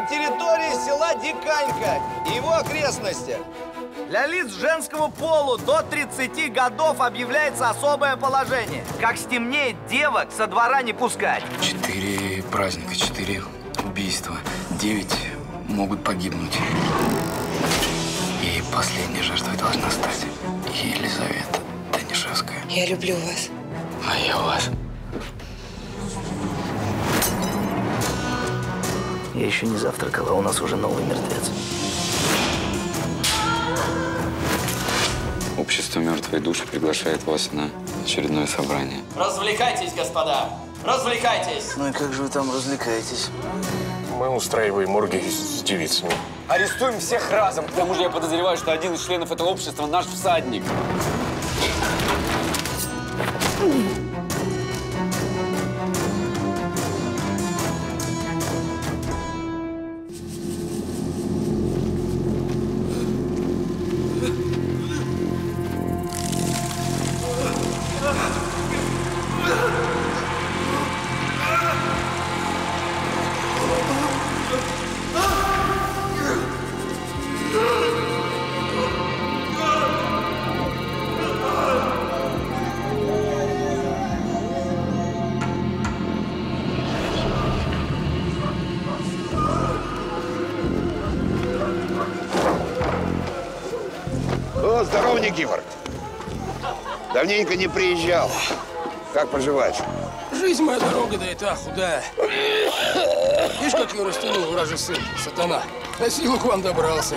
на территории села Диканька и его окрестностях. Для лиц женского полу до 30 годов объявляется особое положение. Как стемнеет, девок со двора не пускать. Четыре праздника, четыре убийства. Девять могут погибнуть. И последней жертвой должна стать Елизавета Данишевская. Я люблю вас. А я вас. Я еще не завтракала, у нас уже новый мертвец. Общество мертвой души приглашает вас на очередное собрание. Развлекайтесь, господа! Развлекайтесь! Ну и как же вы там развлекаетесь? Мы устраиваем морги с девицами. Арестуем всех разом. К тому же я подозреваю, что один из членов этого общества наш всадник. Давненько не приезжал. Как поживаешь? Жизнь моя дорога, да и та худая. Видишь, как ее растянул вражий сын, сатана. На силу к вам добрался.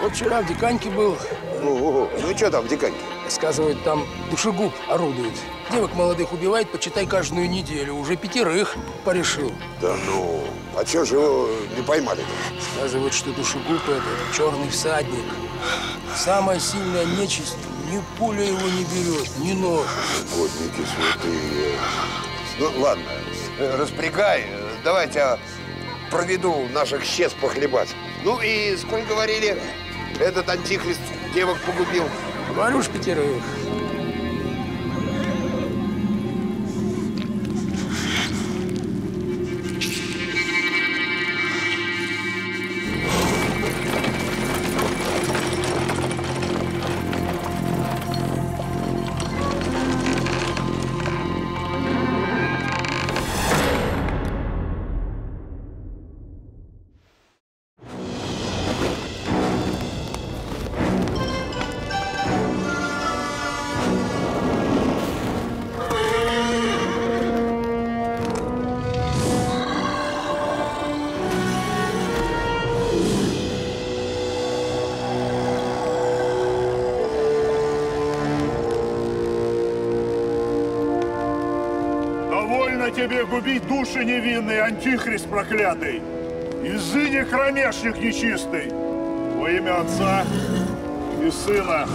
Вот вчера в Диканьке был. Ну, ну и что там в Диканьке? Сказывают, там душегуб орудует. Девок молодых убивает, почитай, каждую неделю. Уже пятерых порешил. Да ну, а чё же его не поймали-то? Сказывают, что душегуб этот черный всадник. Самая сильная нечисть, ни пуля его не берет, ни нож. Водники святые. Ну, ладно, распрягай. Э, Давай я проведу наших щец похлебать. Ну и сколько говорили, этот антихрист девок погубил? Говорю ж пятерых. Тебе губить души невинные, антихрист проклятый! Изыди кромешник нечистый! Во имя Отца и Сына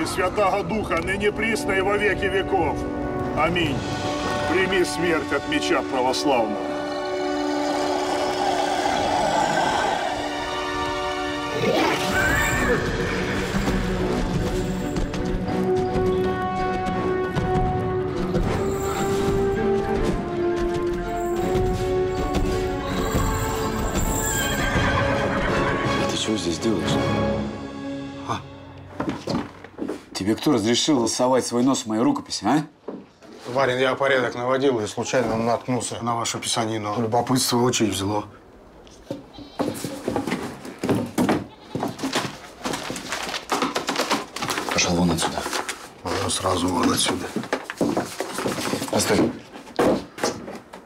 и Святого Духа, ныне присно и во веки веков. Аминь. Прими смерть от меча православного. Кто разрешил совать свой нос в мою рукопись, а? Барин, я порядок наводил и случайно наткнулся на вашу писанину. Любопытство очень взяло. Пошел вон отсюда. Ну, сразу вон отсюда. Постой.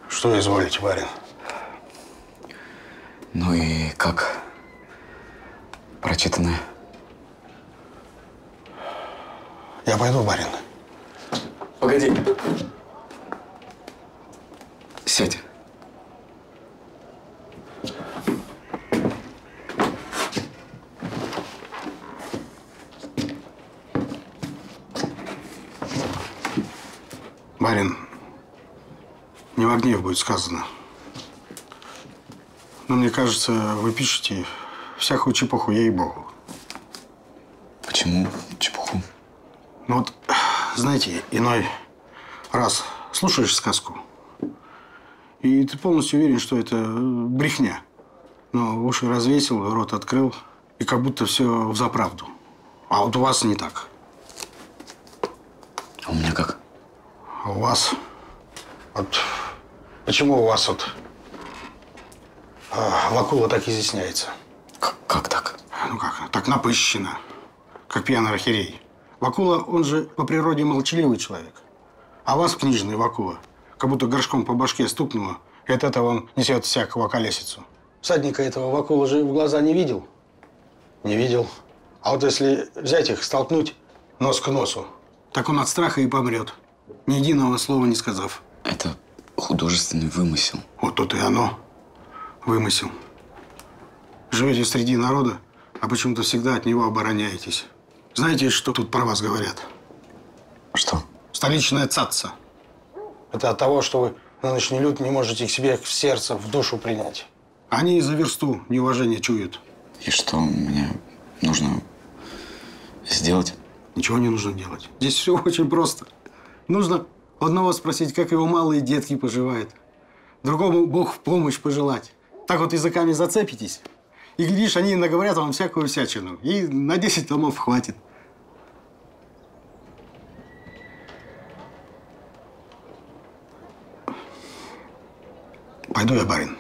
Что изволите, барин? Ну и как? Прочитанное. Я пойду, барин. Погоди. Сядь. Барин, не во гнев будет сказано. Но мне кажется, вы пишете всякую чепуху, ей-богу. Почему чепуху? Ну вот, знаете, иной раз слушаешь сказку, и ты полностью уверен, что это брехня. но уши развесил, рот открыл, и как будто все в заправду. А вот у вас не так. А у меня как? А у вас... Вот... Почему у вас вот... а, Вакула так изъясняется? Как, как так? Ну как, так напыщенно, как пьяный архирей. Вакула, он же по природе молчаливый человек. А вас, книжный Вакула, как будто горшком по башке стукнуло, и от этого он несет всякого колесицу. Всадника этого Вакула же в глаза не видел? Не видел. А вот если взять их, столкнуть нос к носу, так он от страха и помрет, ни единого слова не сказав. Это художественный вымысел. Вот тут и оно. Вымысел. Живете среди народа, а почему-то всегда от него обороняетесь. Знаете, что тут про вас говорят? Что? Столичная цаца. Это от того, что вы нынешний люд не можете к себе в сердце, в душу принять. Они за версту неуважение чуют. И что мне нужно сделать? Ничего не нужно делать. Здесь все очень просто. Нужно одного спросить, как его малые детки поживают. Другому Бог в помощь пожелать. Так вот языками зацепитесь. И, глядишь, они наговорят вам всякую всячину. И на 10 томов хватит. Пойду я, барин.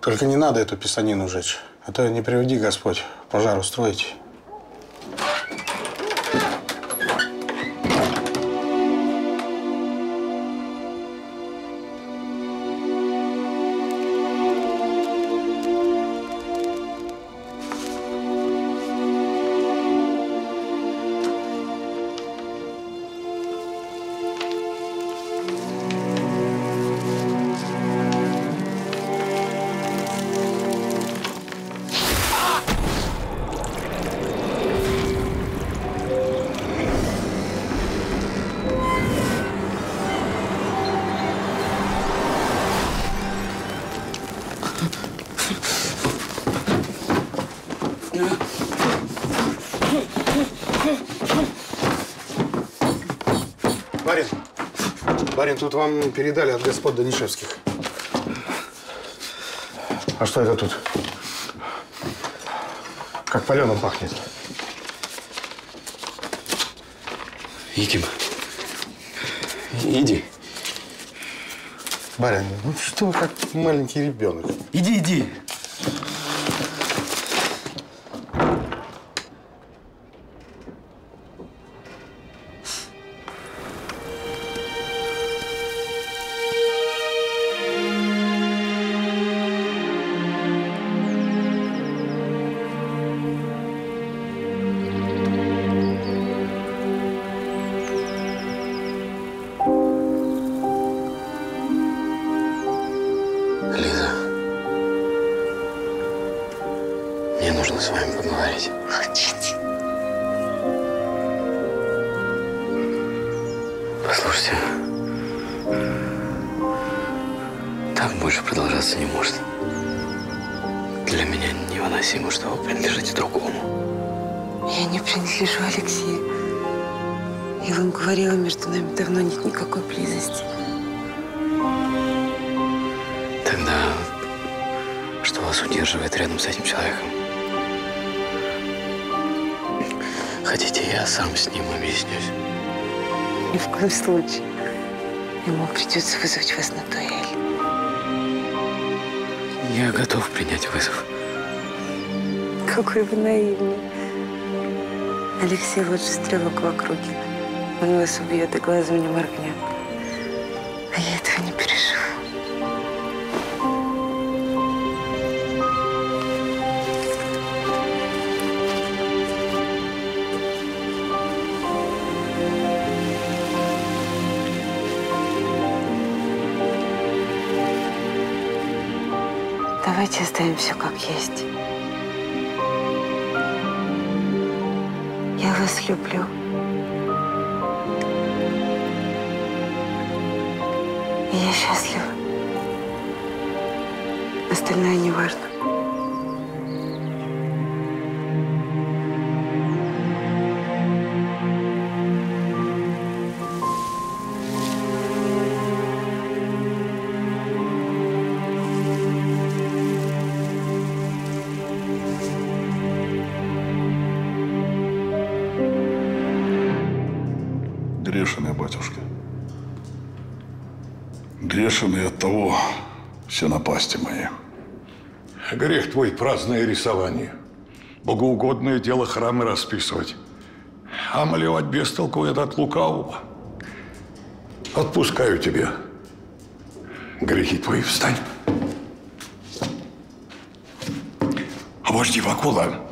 Только не надо эту писанину жечь. А то не приведи Господь пожар устроить. Вам передали от господ Данишевских. А что это тут? Как паленым пахнет. Едем. Иди. Барин, ну что вы как маленький ребенок? Иди, иди. Тогда что вас удерживает рядом с этим человеком? Хотите, я сам с ним объяснюсь? Ни в коем случае. Ему придется вызвать вас на дуэль. Я готов принять вызов. Какой вы наивный. Алексей лучше стрелок в округе. Он вас убьет и глазом не моргнет. Все как есть. Я вас люблю. И я счастлива. Грех твой праздное рисование. Богоугодное дело храмы расписывать. А малевать без толку это от лукавого. Отпускаю тебя. Грехи твои, встань. Обожди, Вакула.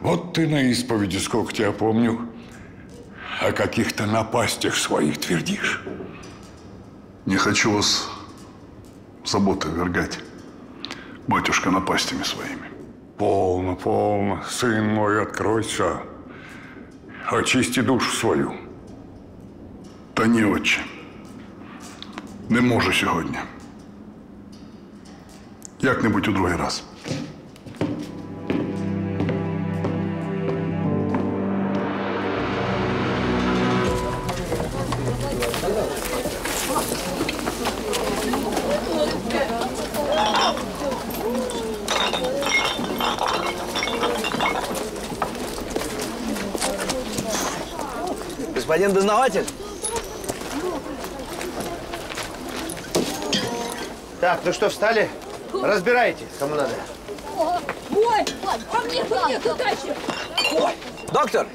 Вот ты на исповеди, сколько тебя помню, о каких-то напастях своих твердишь. Не хочу вас заботы вергать, батюшка, напастями своими. Полно, полно. Сын мой, откройся. Очисти душу свою. Та ні, отче. Не можу сьогодні. Як-небудь у другий раз. Дознаватель? Так, ну что, встали? Разбирайте, кому надо. Ой, а мне, мне тачи. Доктор,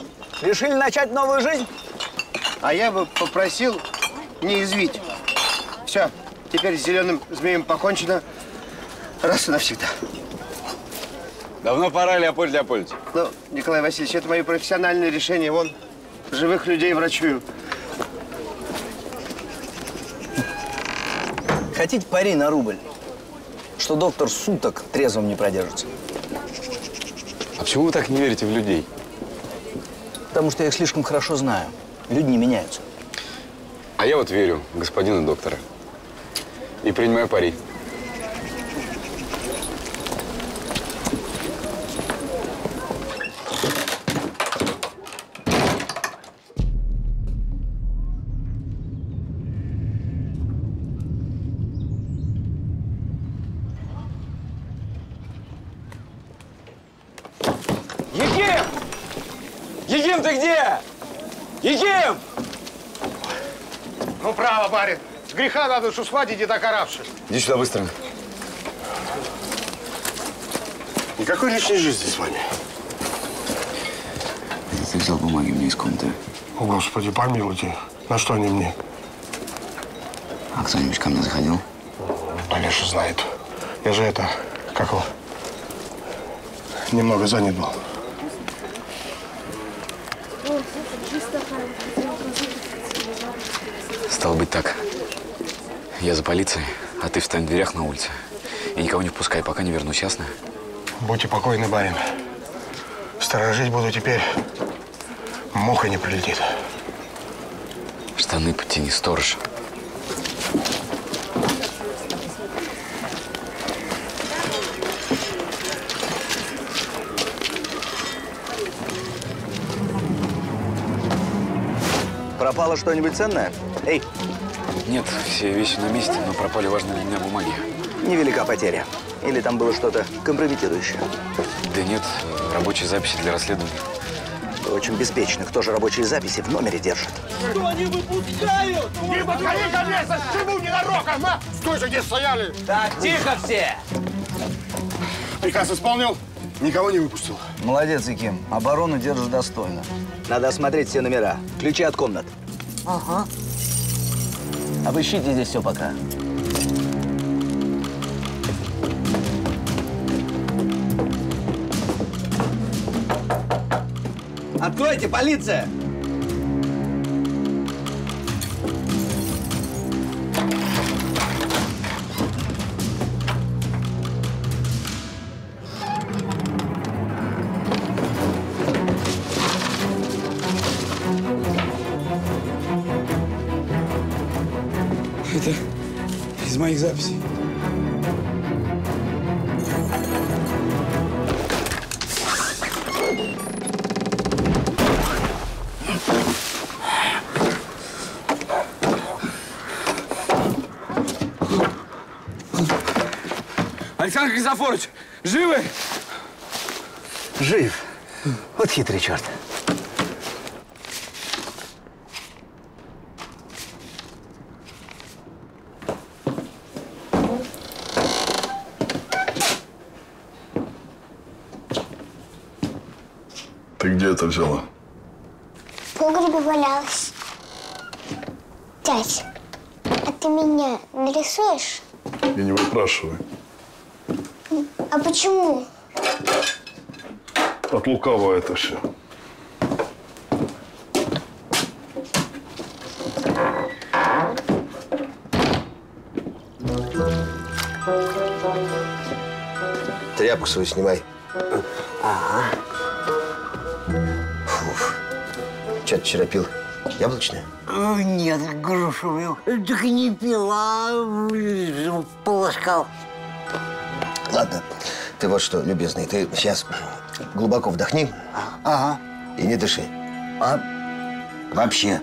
решили начать новую жизнь? А я бы попросил не извить. Все, теперь с зеленым змеем покончено раз и навсегда. Давно пора, Леопольд Леопольдович. Ну, Николай Васильевич, это мои профессиональные решения. Вон, живых людей врачую. Хотите пари на рубль? Что доктор суток трезвым не продержится. А почему вы так не верите в людей? Потому что я их слишком хорошо знаю. Люди не меняются. А я вот верю господина доктора. И принимаю пари. Егим! Егим, ты где? Егим! Ну, право, барин. С греха надо уж усладить и докаравшись. Иди сюда быстро. Никакой лишней жизни с вами. Ты взял бумаги мне из комнаты. О, Господи, помилуйте. На что они мне? А кто-нибудь ко мне заходил? Олеша знает. Я же это, как его, немного занят был. Стало быть так. Я за полицией, а ты встань в дверях на улице. И никого не впускай, пока не вернусь, ясно? Будьте покойны, барин. Сторожить буду теперь. Муха не прилетит. Штаны подтяни, сторож. Пропало что-нибудь ценное? Нет, все вещи на месте, но пропали важные для меня бумаги. невелика потеря. Или там было что-то компрометирующее? Да нет, э, рабочие записи для расследования. Вы очень беспечны. Кто же рабочие записи в номере держит? Что они выпускают? Не подходи ко мне, зашибу ненароком, а! Стойте, где стояли! Так, тихо все! Приказ исполнил, никого не выпустил. Молодец, Яким. Оборону держишь достойно. Надо осмотреть все номера. Ключи от комнат. Ага. Обыщите здесь все пока. Откройте, полиция! Записей. Александр Христофорович, живы? Жив. Вот хитрый черт. Это взяла? В погребе валялась. Дядь, а ты меня нарисуешь? Я не выпрашивай. А почему? От лукавого это все. Тряпку свою снимай. Ага. Вчера пил? Яблочное? Нет, грушевую. Так не пила, полоскал. Ладно, ты вот что, любезный, ты сейчас глубоко вдохни Ага. и не дыши. А вообще.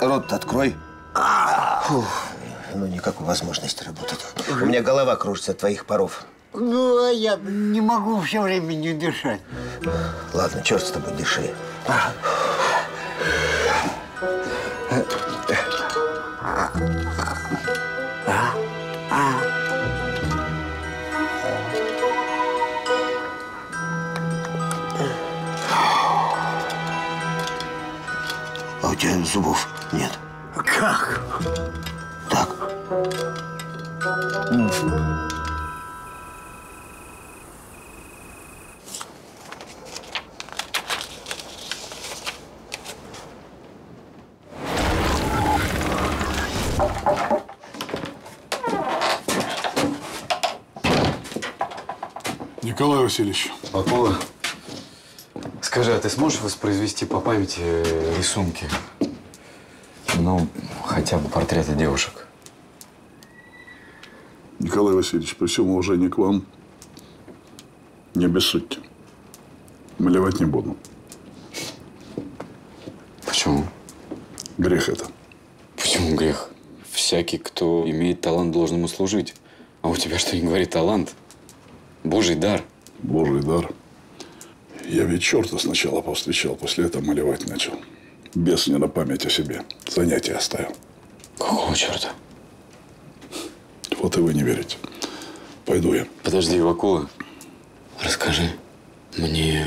Рот открой. Фух, ну, никакой возможности работать. У меня голова кружится от твоих паров. Ну, а я не могу все время не дышать. Ладно, черт с тобой, дыши. А у тебя зубов Васильевич. Акула, скажи, а ты сможешь воспроизвести по памяти э, рисунки? Ну, хотя бы портреты девушек. Николай Васильевич, при всем уважении к вам, не обессудьте. Малевать не буду. Почему? Грех это. Почему грех? Всякий, кто имеет талант, должен ему служить. А у тебя что не говорит талант? Божий дар. Божий дар. Я ведь черта сначала повстречал, после этого малевать начал. Бес не на память о себе. Занятие оставил. Какого черта? Вот и вы не верите. Пойду я. Подожди, Вакула. Расскажи. Мне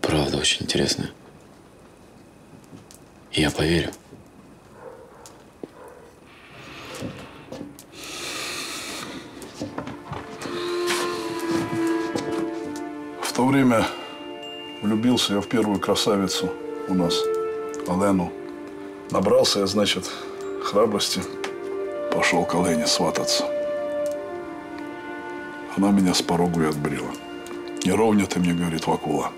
правда очень интересно. Я поверю. То время влюбился я в первую красавицу у нас, Алену. Набрался я, значит, храбрости. Пошел к Олене свататься. Она меня с порогу и отбрила. Не ровня ты мне, говорит Вакула.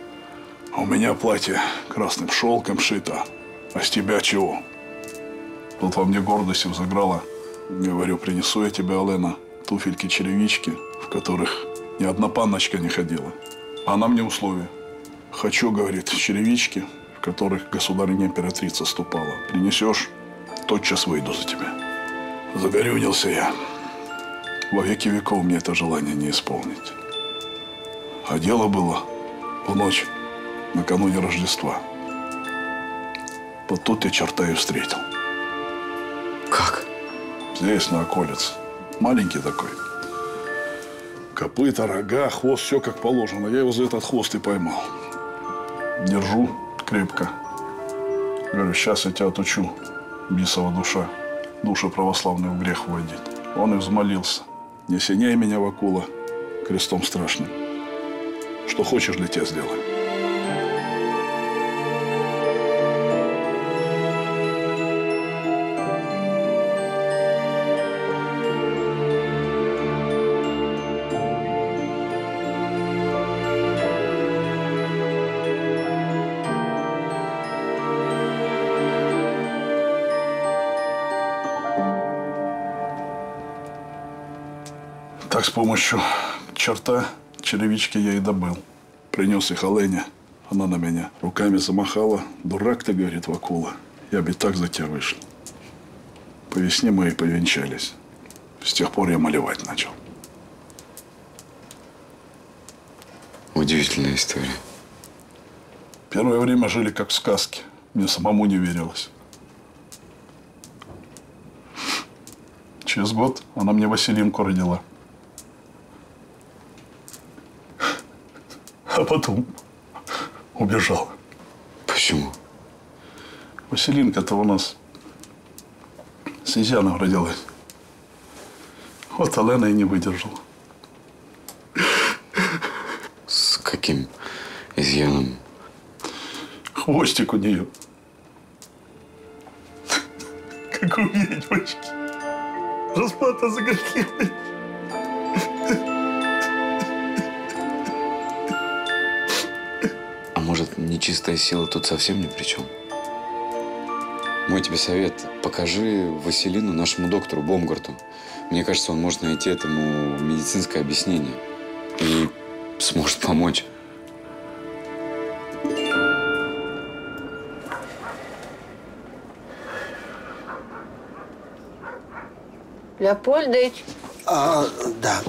А у меня платье красным шелком шито. А с тебя чего? Тут во мне гордость взыграла. Говорю, принесу я тебе, Алена, туфельки-черевички, в которых ни одна панночка не ходила. Она мне условие. Хочу, говорит, черевички, в которых государыня императрица ступала. Принесешь, тотчас выйду за тебя. Загорюнился я. Во веки веков мне это желание не исполнить. А дело было в ночь накануне Рождества. Вот тут я черта и встретил. Как? Здесь, на околице. Маленький такой. Копыта, рога, хвост, все как положено. Я его за этот хвост и поймал. Держу крепко. Говорю, сейчас я тебя отучу, бисова душа, души православные в грех вводить. Он и взмолился. Не синяй меня, Вакула, крестом страшным. Что хочешь, для тебя сделаю. Помощью черта черевички я и добыл. Принес их Олене. Она на меня руками замахала. Дурак ты, говорит Вакула. Я бы так за тебя вышел. По весне мы и повенчались. С тех пор я малевать начал. Удивительная история. Первое время жили как в сказке. Мне самому не верилось. Через год она мне Василинку родила. А потом убежал. Почему? Василинка-то у нас с изъяном родилась. Вот Алена и не выдержала. С каким изъяном? Хвостик у нее. Как у ведьмочки. Расплата за грехи. Может, нечистая сила тут совсем ни при чем? Мой тебе совет. Покажи Василину нашему доктору Бомгарту. Мне кажется, он может найти этому медицинское объяснение. И сможет помочь. Леопольдович, А, да.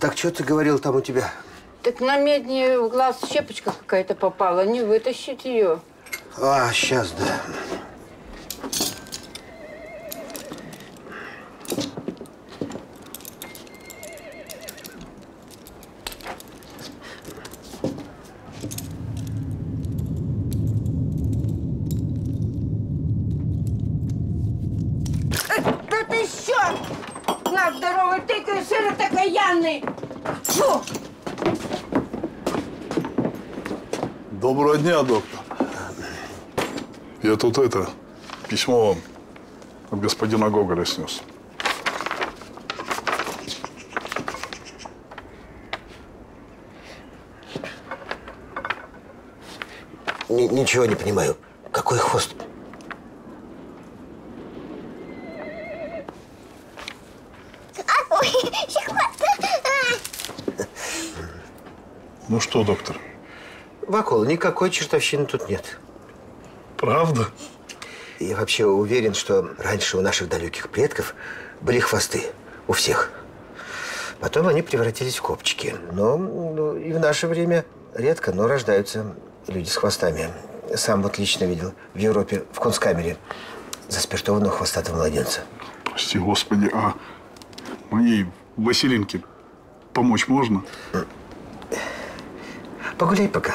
Так что ты говорил там у тебя? так на медне в глаз щепочка какая-то попала. Не вытащить ее. А, сейчас. Да ты что? На здоровый тыкай, сыр окаянный! Фу! Доброго дня, доктор. Это, письмо вам от господина Гоголя снес. Ни- ничего не понимаю. Какой хвост? Ну что, доктор, Вакула, никакой чертовщины тут нет. правда? Я вообще уверен, что раньше у наших далеких предков были хвосты. У всех. Потом они превратились в копчики. Но ну, и в наше время редко, но рождаются люди с хвостами. Сам вот лично видел в Европе в концкамере заспиртованного хвостатого младенца. Прости, господи, а моей Василинке помочь можно? Погуляй пока.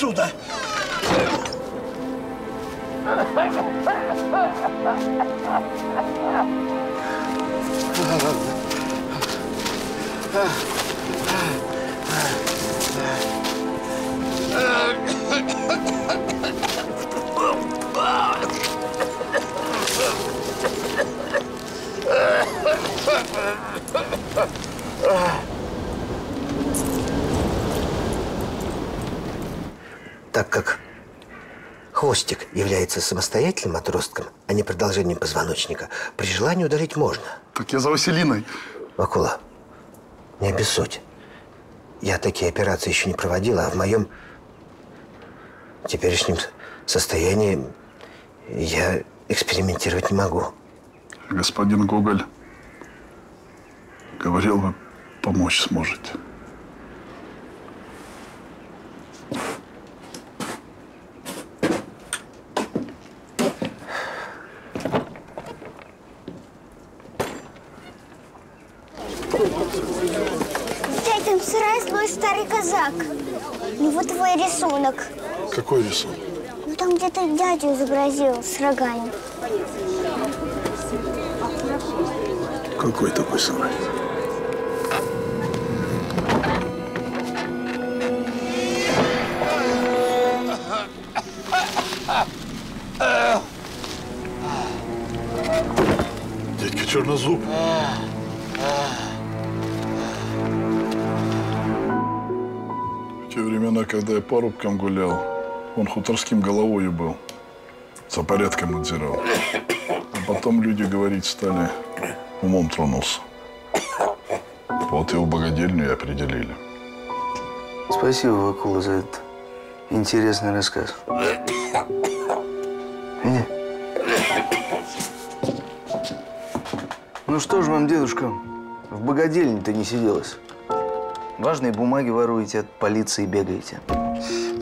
Прочь отсюда! Является самостоятельным отростком, а не продолжением позвоночника, при желании удалить можно. Так я за Василиной. Вакула, не обессудь. Я такие операции еще не проводила, а в моем теперешнем состоянии Я экспериментировать не могу. Господин Гоголь говорил, вы помочь сможете. Дядь, там в сарае злой старый казак. Ну вот твой рисунок. Рисунок? Ну там где-то дядю изобразил с рогами. Какой такой сарай? Дядька Чернозуб. В те времена, когда я парубком гулял, он хуторским головою был. За порядком надзирал. А потом люди говорить стали, умом тронулся. Вот его богадельню и определили. Спасибо, Вакула, за этот интересный рассказ. Иди. Ну что же вам, дедушка, в богадельне-то не сиделось. Важные бумаги воруете, от полиции бегаете.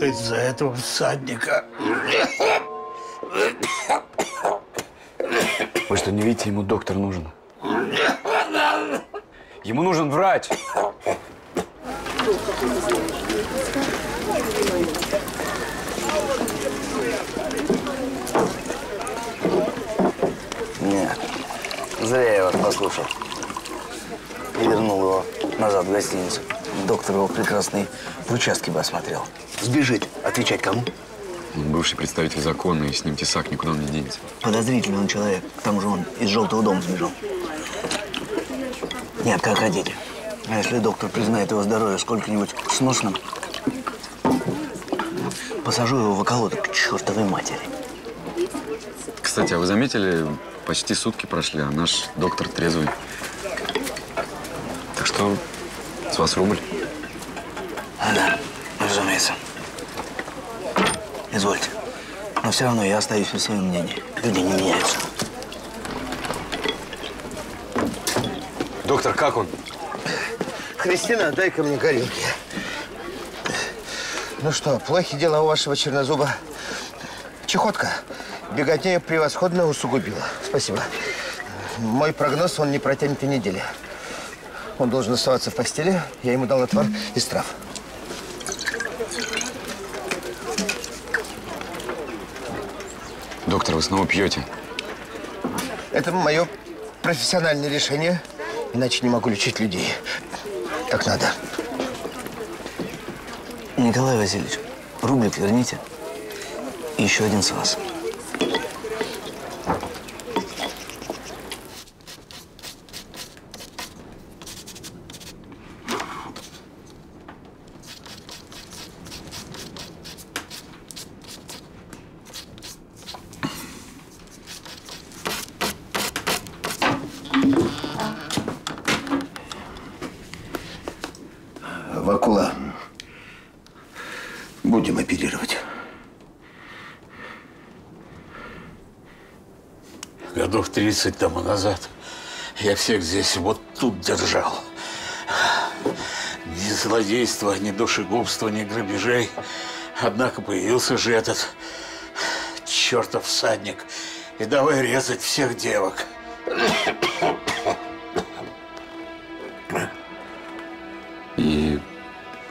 Из-за этого всадника. Вы что, не видите, ему доктор нужен? Ему нужен врач. Нет, зря я вас послушал. И вернул его назад в гостиницу. Доктор его прекрасный в участке бы осмотрел. Сбежит. Отвечать кому? Бывший представитель закона, и с ним тесак никуда он не денется. Подозрительный он человек. К тому же он из желтого дома сбежал. Нет, как хотите. А если доктор признает его здоровье сколько-нибудь сносным, посажу его в околоток к чертовой матери. Кстати, а вы заметили, почти сутки прошли, а наш доктор трезвый. Так что с вас рубль. А, да, разумеется. Извольте. Но все равно я остаюсь при своем мнении. Люди не меняются. Доктор, как он? Христина, дай-ка мне горелки. Ну что, плохие дела у вашего чернозуба? Чехотка. Беготня превосходно усугубила. Спасибо. Мой прогноз, он не протянет и недели. Он должен оставаться в постели. Я ему дал отвар из трав. Доктор, вы снова пьете? Это мое профессиональное решение. Иначе не могу лечить людей. Так надо. Николай Васильевич, рублик верните. И еще один с вас. Вакула. Будем оперировать. Годов 30 тому назад я всех здесь вот тут держал. Ни злодейства, ни душегубства, ни грабежей. Однако появился же этот чертов всадник. И давай резать всех девок. И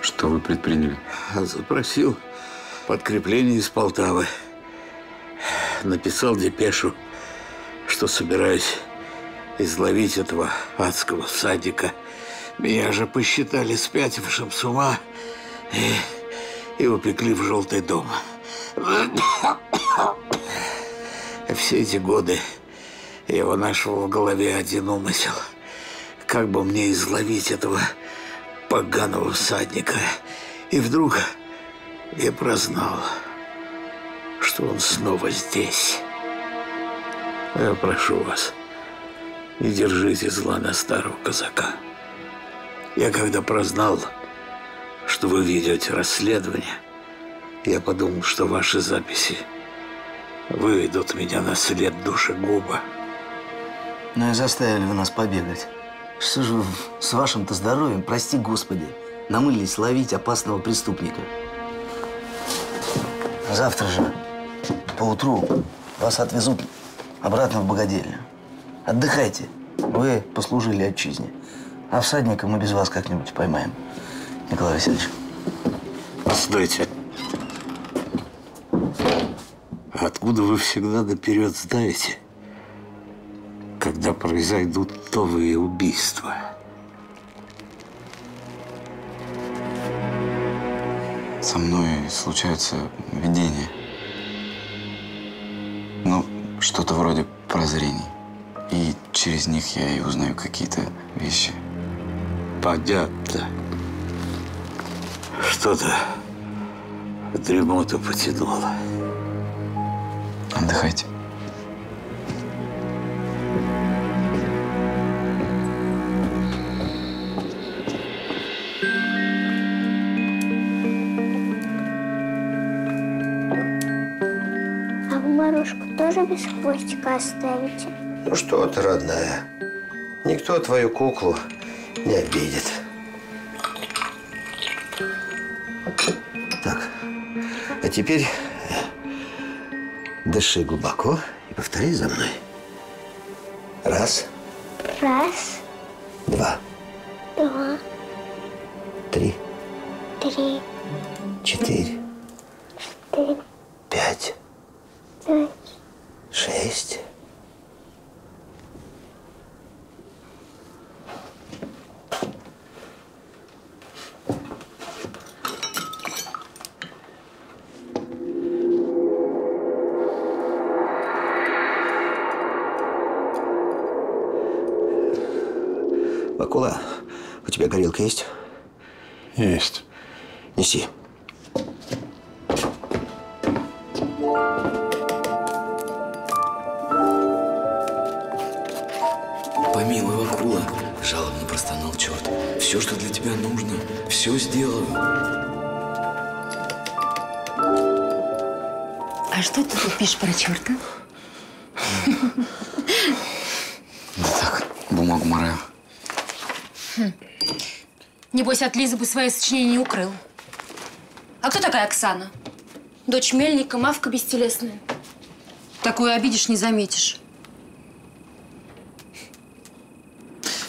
что вы предприняли? Запросил подкрепление из Полтавы. Написал депешу, что собираюсь изловить этого адского всадника. Меня же посчитали спятившим с ума и, и упекли в желтый дом. Все эти годы я вынашивал в голове один умысел. Как бы мне изловить этого поганого всадника. И вдруг я прознал, что он снова здесь. Я прошу вас, не держите зла на старого казака. Я когда прознал, что вы ведете расследование, я подумал, что ваши записи выведут меня на след душегуба. Ну и заставили вы нас побегать. Что же с вашим-то здоровьем, прости господи, намылились ловить опасного преступника? Завтра же, поутру, вас отвезут обратно в богадельню. Отдыхайте. Вы послужили отчизне. А всадника мы без вас как-нибудь поймаем. Николай Васильевич. Постойте. Откуда вы всегда наперед знаете, когда произойдут новые убийства? Со мной случаются видения. Ну, что-то вроде прозрений. И через них я и узнаю какие-то вещи. Понятно. Что-то дремоту потянуло. Отдыхайте. А вы Марушку тоже без хвостика оставите? Ну что ты, родная, никто твою куклу не обидит. Так, а теперь дыши глубоко и повтори за мной. Раз, Раз, два, два, три, три, четыре, четыре, пять, пять, шесть. Тебя горелка есть? Есть. Неси. Помилуй, Вакула, жалобно простонал черт. Все, что для тебя нужно, все сделаю. А что ты тут пишешь про черта? Да так, бумагу мораю. Хм. Небось, от Лизы бы свои сочинения не укрыл. А кто такая Оксана? Дочь мельника, мавка бестелесная. Такую обидишь, не заметишь.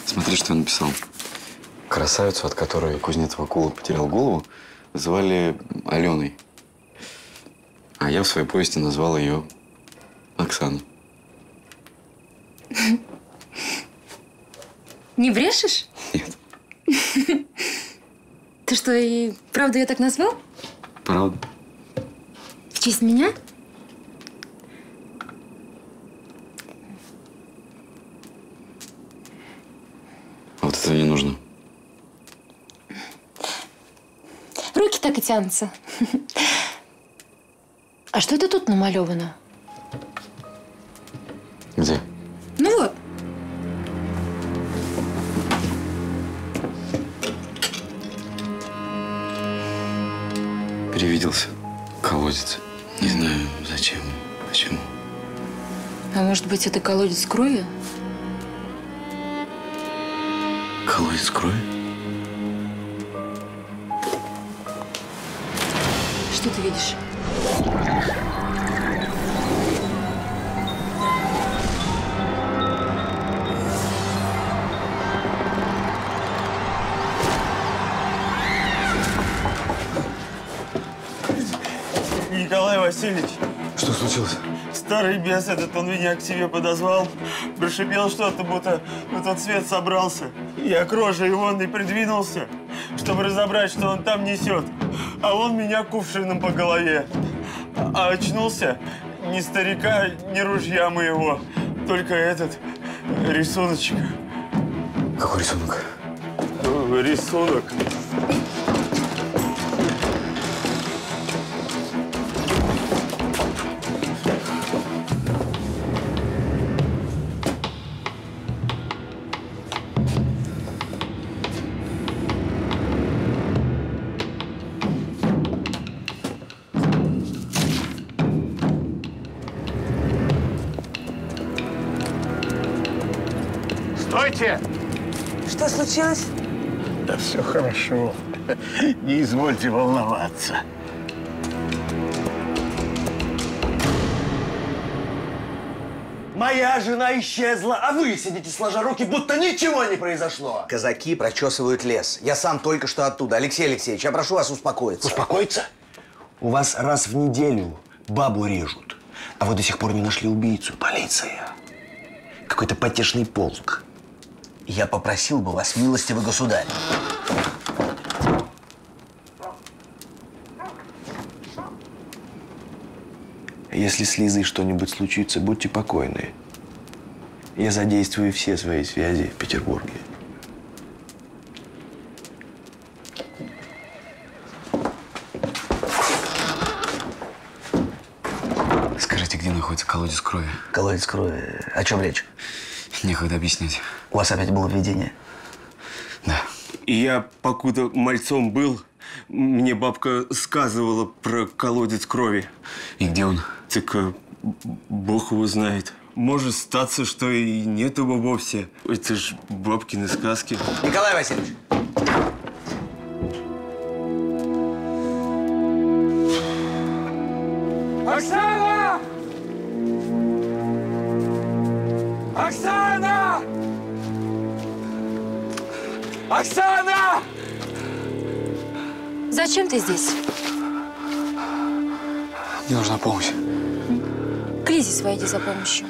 Смотри, что я написал. Красавицу, от которой кузнец Вакула потерял голову, звали Аленой. А я в своей повести назвал ее Оксаной. Не брешешь? Нет. Ты что, и правда ее так назвал? Правда? В честь меня? А вот это не нужно. Руки так и тянутся. А что это тут намалевано? Где? Ну вот. Перевиделся. Колодец. Не знаю, зачем, почему. А может быть, это колодец крови? Колодец крови? Что ты видишь? Васильевич, Что случилось? старый бес этот, он меня к себе подозвал, прошипел что-то, будто на тот свет собрался. Я к роже его и придвинулся, чтобы разобрать, что он там несет. А он меня кувшином по голове. А очнулся ни старика, ни ружья моего, только этот рисуночек. Какой рисунок? Рисунок. Случилось? Да все хорошо. Не извольте волноваться. Моя жена исчезла, а вы сидите сложа руки, будто ничего не произошло. Казаки прочесывают лес. Я сам только что оттуда. Алексей Алексеевич, я прошу вас успокоиться. Успокоиться? У вас раз в неделю бабу режут, а вы до сих пор не нашли убийцу. Полиция. Какой-то потешный полк. Я попросил бы вас, милостивый государь. Если с Лизой что-нибудь случится, будьте покойны. Я задействую все свои связи в Петербурге. Скажите, где находится колодец крови? Колодец крови. О чем речь? Некогда объяснять. У вас опять было видение? Да. Я, покуда мальцом был, мне бабка сказывала про колодец крови. И где он? Так э, бог его знает. Может статься, что и нет его вовсе. Это ж бабкины сказки. Николай Васильевич. Оксана! Оксана! Оксана! Зачем ты здесь? Мне нужна помощь. К Лизе своей иди за помощью.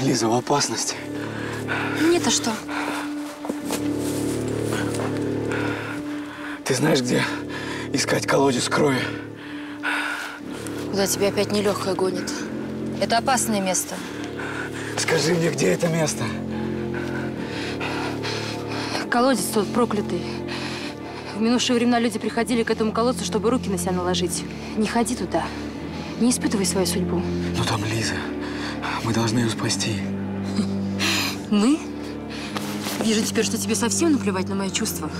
Лиза в опасности. Мне-то что? Ты знаешь, где искать колодец крови? Куда тебя опять нелегкая гонит? Это опасное место. Скажи мне, где это место? Колодец тот проклятый. В минувшие времена люди приходили к этому колодцу, чтобы руки на себя наложить. Не ходи туда. Не испытывай свою судьбу. Ну там Лиза. Мы должны ее спасти. Мы? Вижу теперь, что тебе совсем наплевать на мои чувства.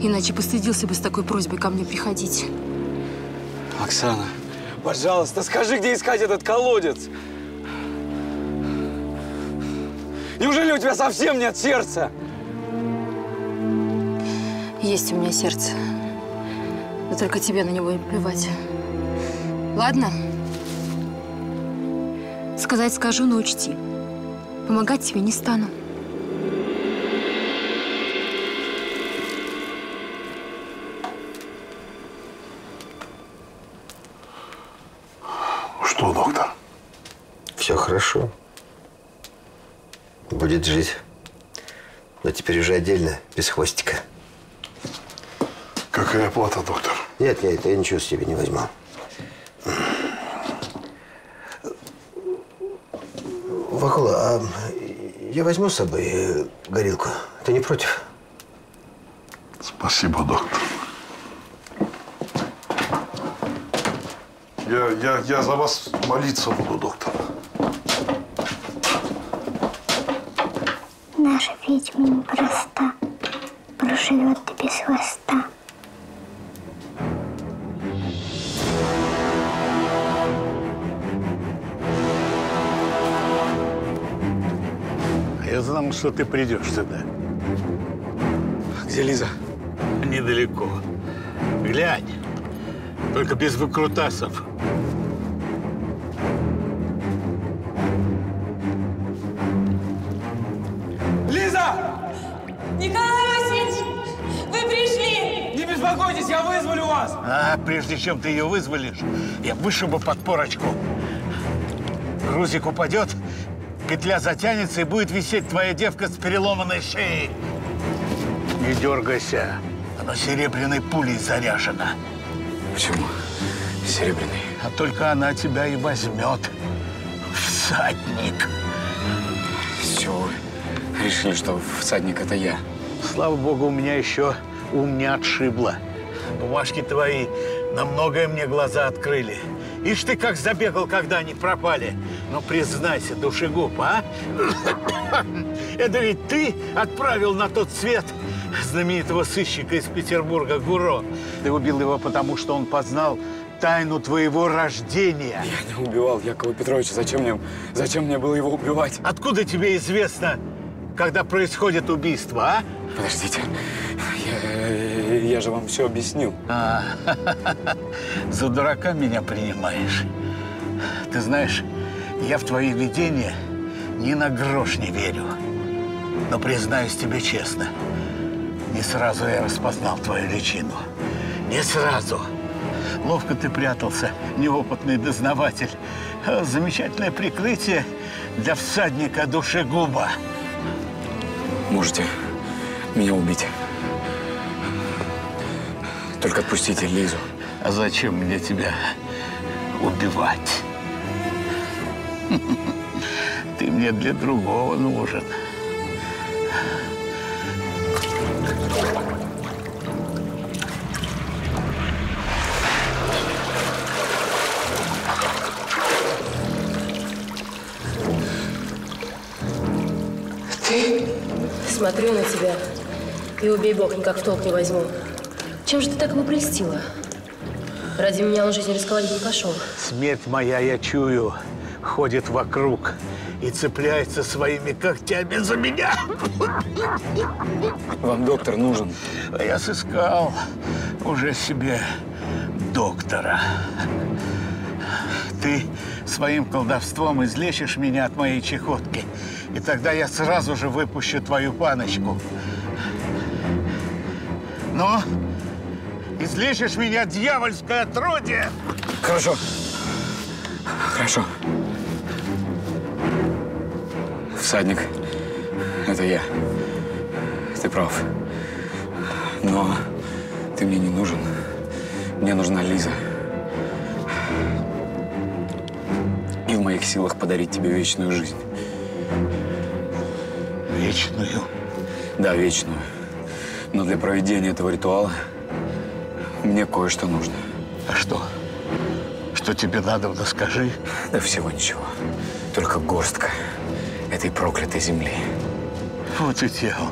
Иначе постыдился бы с такой просьбой ко мне приходить. Оксана, пожалуйста, скажи, где искать этот колодец. Неужели у тебя совсем нет сердца? Есть у меня сердце. Но только тебе на него и плевать. Ладно? Сказать скажу, но учти. Помогать тебе не стану. Будет жить. Но теперь уже отдельно, без хвостика. Какая плата, доктор? Нет, нет, я ничего с тебя не возьму. Вакула, а я возьму с собой э, горилку. Ты не против? Спасибо, доктор. Я, я, я за вас молиться буду, доктор. Наша ведьма непроста, проживет ты без хвоста. Я знал, что ты придешь сюда. Где Лиза? Недалеко. Глянь. Только без выкрутасов. Вас! А прежде чем ты ее вызволишь, я вышибу подпорочку. Грузик упадет, петля затянется и будет висеть твоя девка с переломанной шеей. Не дергайся, она серебряной пулей заряжена. Почему серебряный? А только она тебя и возьмет. Всадник. Все, вы решили, что всадник это я. Слава богу, у меня еще ум не отшибло. Бумажки твои на многое мне глаза открыли. Ишь ты как забегал, когда они пропали. Но признайся, душегуб, а? Это ведь ты отправил на тот свет знаменитого сыщика из Петербурга Гуро. Ты убил его потому, что он познал тайну твоего рождения. Я не убивал Якова Петровича. Зачем мне, зачем мне было его убивать? Откуда тебе известно, когда происходит убийство, а? Подождите. Я, же вам все объяснил. А, за дурака меня принимаешь. Ты знаешь, я в твои видения ни на грош не верю. Но признаюсь тебе честно, не сразу я распознал твою личину. Не сразу. Ловко ты прятался, неопытный дознаватель. Замечательное прикрытие для всадника душегуба. Можете меня убить. Только отпустите Лизу. А зачем мне тебя убивать? Ты мне для другого нужен. Ты? Смотрю на тебя и убей бог, никак в толк не возьму. Чем же ты так его прельстила? Ради меня он жизнь рисковать не пошел. Смерть моя, я чую, ходит вокруг и цепляется своими когтями за меня. Вам доктор нужен. А я сыскал уже себе доктора. Ты своим колдовством излечишь меня от моей чехотки. И тогда я сразу же выпущу твою паночку. Но излечишь меня, дьявольское отродье! Хорошо. Хорошо. Всадник. Это я. Ты прав. Но ты мне не нужен. Мне нужна Лиза. И в моих силах подарить тебе вечную жизнь. Вечную? Да, вечную. Но для проведения этого ритуала мне кое-что нужно. А что? Что тебе надо, да скажи. Да всего ничего. Только горстка этой проклятой земли. Вот и дело.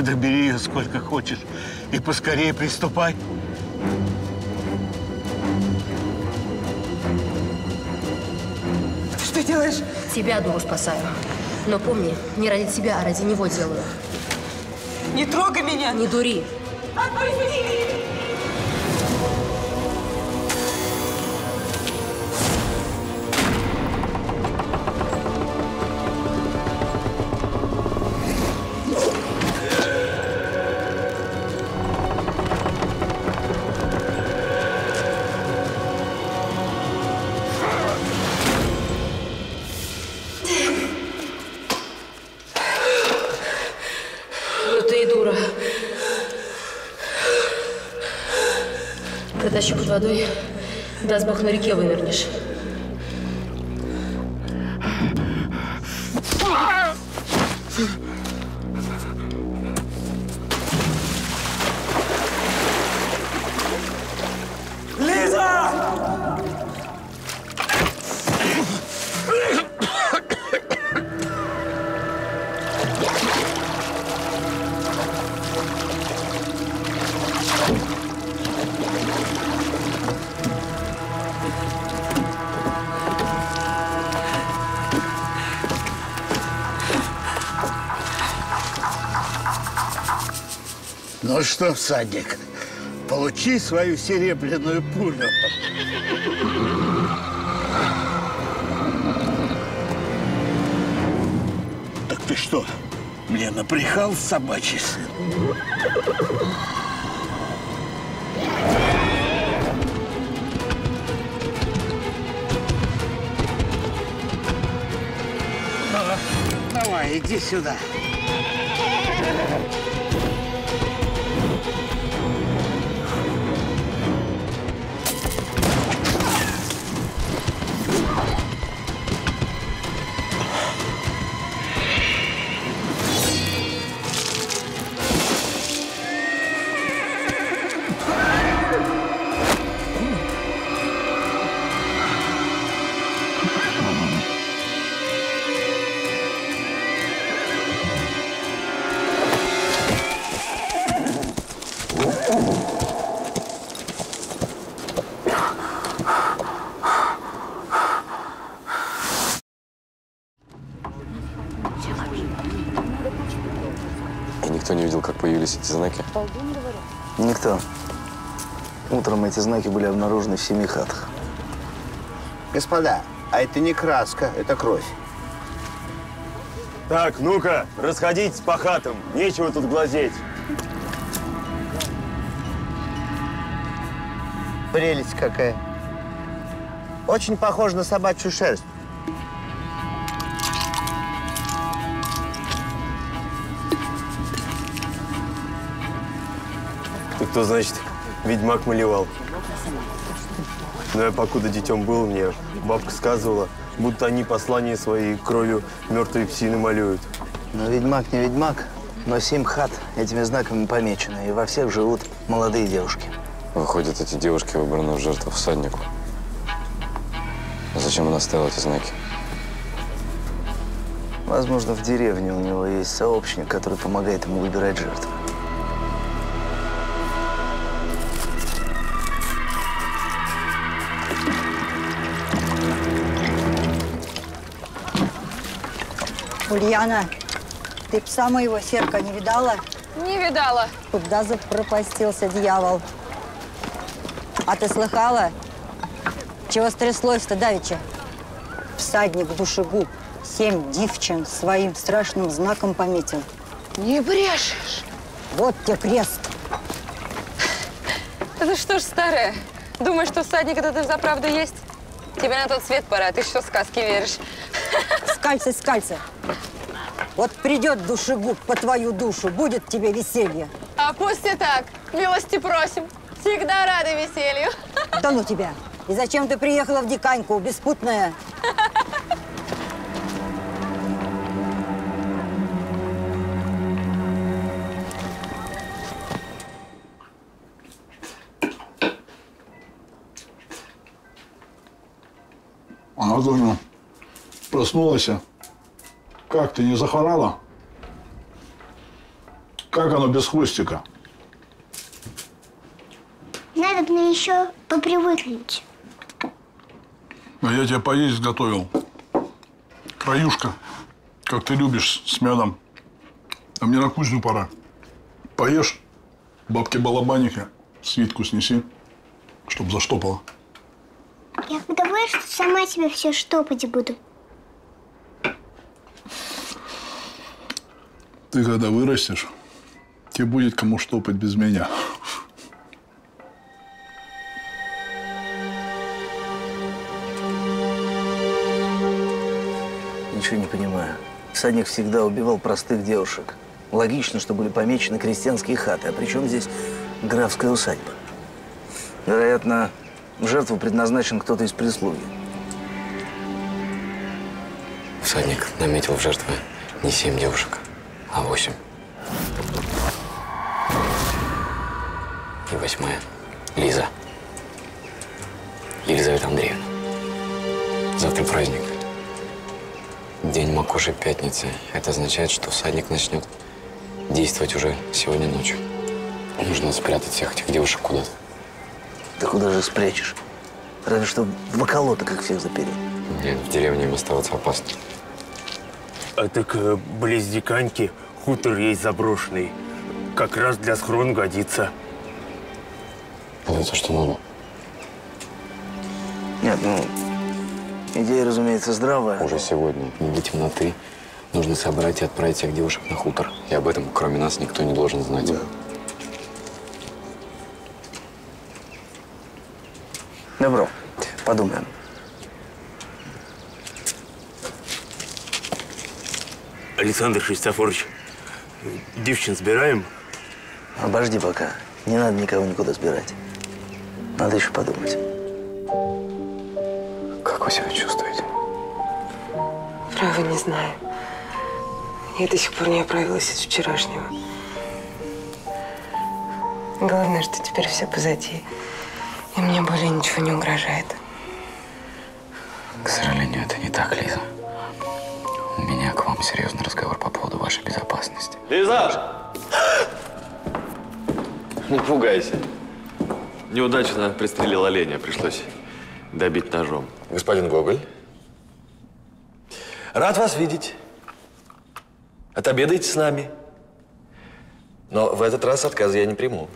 Да бери ее сколько хочешь и поскорее приступай. Что делаешь? Тебя, дуру, спасаю. Но помни, не ради тебя, а ради него делаю. Не трогай меня! Не дури. Ну водой. Даст Бог, на реке вынырнешь. Что, всадник, получи свою серебряную пулю. Так ты что, мне напрягал собачий сын? Давай, иди сюда. Эти знаки? Никто. Утром эти знаки были обнаружены в семи хатах. Господа, а это не краска, это кровь. Так, ну-ка, расходитесь по хатам. Нечего тут глазеть. Прелесть какая. Очень похоже на собачью шерсть. Кто, значит, ведьмак малевал? Но я покуда детем был, мне бабка сказывала, будто они послания свои кровью мертвой псины малюют. Но ведьмак не ведьмак, но семь хат этими знаками помечены, и во всех живут молодые девушки. Выходят, эти девушки выбраны в жертву всаднику. А зачем он оставил эти знаки? Возможно, в деревне у него есть сообщник, который помогает ему выбирать жертву. Ульяна, ты пса моего серка не видала? Не видала. Куда запропастился дьявол? А ты слыхала? Чего стряслось-то давеча? Всадник душегуб семь девчин своим страшным знаком пометил. Не брешешь. Вот тебе крест. Это что ж, старая, думаешь, что всадник этот за правду есть? Тебе на тот свет пора, ты что сказки веришь? Скальцы, скальцы. Вот придет душегуб по твою душу, будет тебе веселье. А пусть и так, милости просим. Всегда рады веселью. Да ну тебя. И зачем ты приехала в Диканьку, беспутная? Антонио, проснулась. Как, ты не захворала? Как оно без хвостика? Надо мне еще попривыкнуть. А я тебе поесть готовил. Краюшка, как ты любишь, с медом. А мне на кузню пора. Поешь, бабке балабанихе свитку снеси, чтоб заштопала. Я когда вырасту, сама тебе все штопать буду. Ты когда вырастешь, тебе будет кому штопать без меня. Ничего не понимаю. Всадник всегда убивал простых девушек. Логично, что были помечены крестьянские хаты. А при чем здесь графская усадьба? Вероятно, в жертву предназначен кто-то из прислуги. Всадник наметил в жертвы не семь девушек, а восемь. И восьмая – Лиза. Елизавета Андреевна. Завтра праздник. День Макоши пятницы. Это означает, что всадник начнет действовать уже сегодня ночью. Нужно спрятать всех этих девушек куда-то. Ты куда же спрячешь? Разве что в околото, как всех запереть. Нет, в деревне им оставаться опасно. А так э, близ Диканьки хутор есть заброшенный. Как раз для схрон годится. Это то, что надо. Нет, ну, идея, разумеется, здравая. Уже сегодня, до темноты, нужно собрать и отправить всех девушек на хутор. И об этом, кроме нас, никто не должен знать. Добро, подумаем. Александр Христофорович, девчин сбираем? Обожди пока. Не надо никого никуда сбирать. Надо еще подумать. Как вы себя чувствуете? Право не знаю. Я до сих пор не оправилась от вчерашнего. Главное, что теперь все позади. И мне более ничего не угрожает. К сожалению, это не так, Лиза. У меня к вам серьезный разговор вашей безопасности. Лиза! Не пугайся. Неудачно пристрелил оленя, пришлось добить ножом. Господин Гоголь. Рад вас видеть. Отобедаете с нами. Но в этот раз отказа я не приму.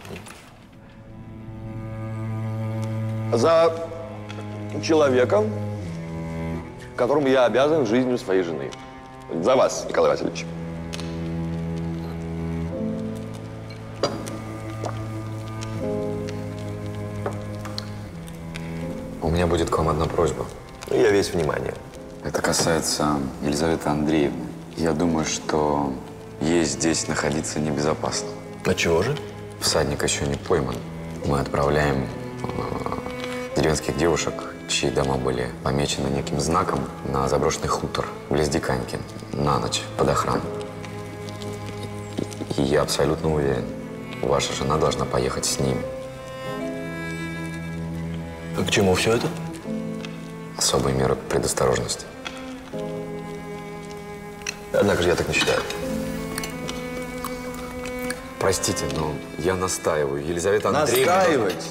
За человеком, которому я обязан жизнью своей жены. За вас, Николай Васильевич. Меня будет к вам одна просьба. Я весь внимание. Это касается Елизаветы Андреевны. Я думаю, что ей здесь находиться небезопасно. А чего же? Всадник еще не пойман. Мы отправляем э, деревенских девушек, чьи дома были помечены неким знаком, на заброшенный хутор близ Диканьки на ночь под охрану. И я абсолютно уверен, ваша жена должна поехать с ним. А к чему все это? Особые меры предосторожности. Однако же я так не считаю. Простите, но я настаиваю. Елизавета Андреевна... Настаивать?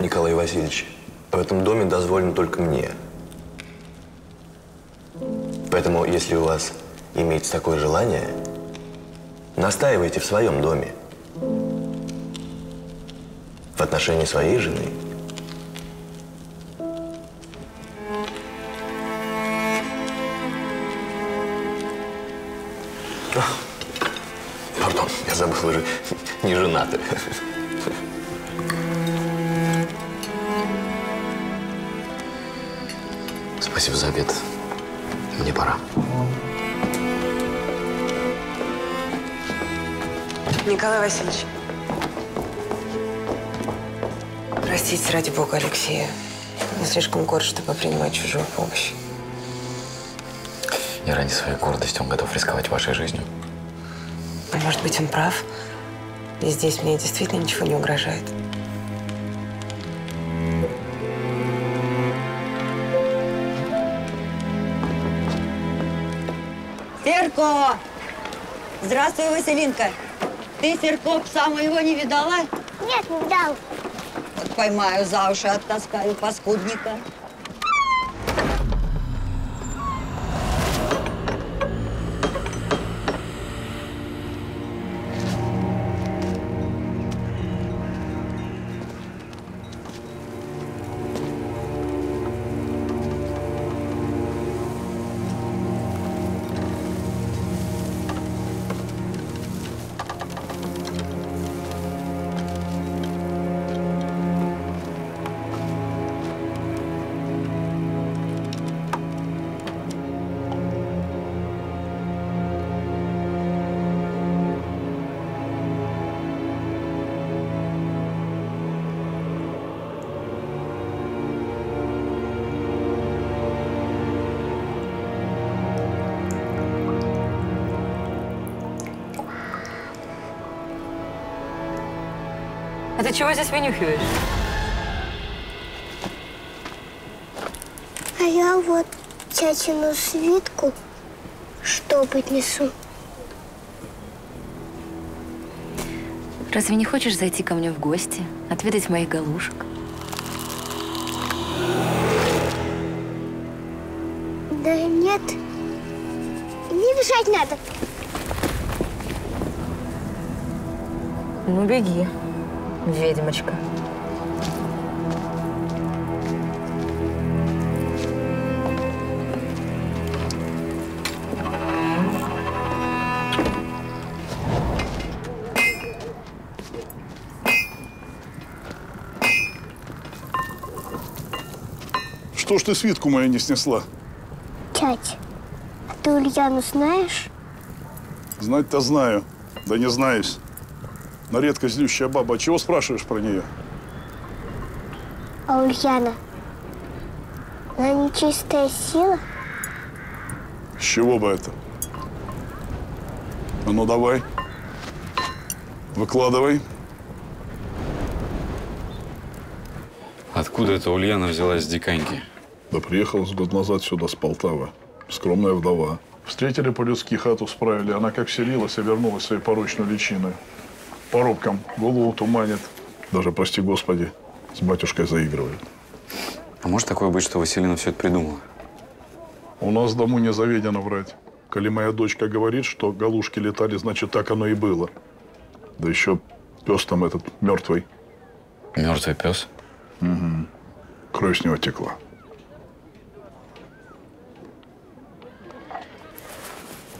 Николай Васильевич, в этом доме дозволено только мне. Поэтому, если у вас имеется такое желание, настаивайте в своем доме. В отношении своей жены. Женаты. Спасибо за обед. Мне пора. Николай Васильевич. Простите, ради бога, Алексея. Он слишком горд, чтобы принимать чужую помощь. И ради своей гордости он готов рисковать вашей жизнью. А может быть, он прав? И здесь мне действительно ничего не угрожает. Серко! Здравствуй, Василинка. Ты, Серко, пса моего не видала? Нет, не видал. Вот поймаю за уши, оттаскаю паскудника. Чего здесь вынюхиваешь? А я вот тятину свитку что поднесу. Разве не хочешь зайти ко мне в гости, отведать моих галушек? Да нет, не бежать надо. Ну, беги, ведьмочка. Что ж ты свитку мою не снесла? Тять, ты Ульяну знаешь? Знать-то знаю, да не знаюсь. На редкость злющая баба. А чего спрашиваешь про нее? А Ульяна, она нечистая сила? С чего бы это? А ну давай. Выкладывай. Откуда эта Ульяна взялась с диканьки? Да приехала с год назад сюда, с Полтавы. Скромная вдова. Встретили по-людски, хату справили. Она как вселилась и вернулась своей порочной личиной. Порубкам голову туманит. Даже, прости господи, с батюшкой заигрывает. А может такое быть, что Василина все это придумала? У нас дому не заведено врать. Коли моя дочка говорит, что галушки летали, значит, так оно и было. Да еще пес там этот мертвый. Мертвый пес? Угу. Кровь с него текла.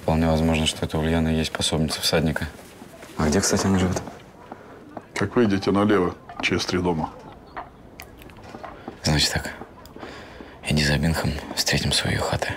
Вполне возможно, что это Ульяна и есть пособница всадника. А где, кстати, она живет? Как выйдете налево, через три дома. Значит так. Иди за Бинхом, встретимся у ее хаты.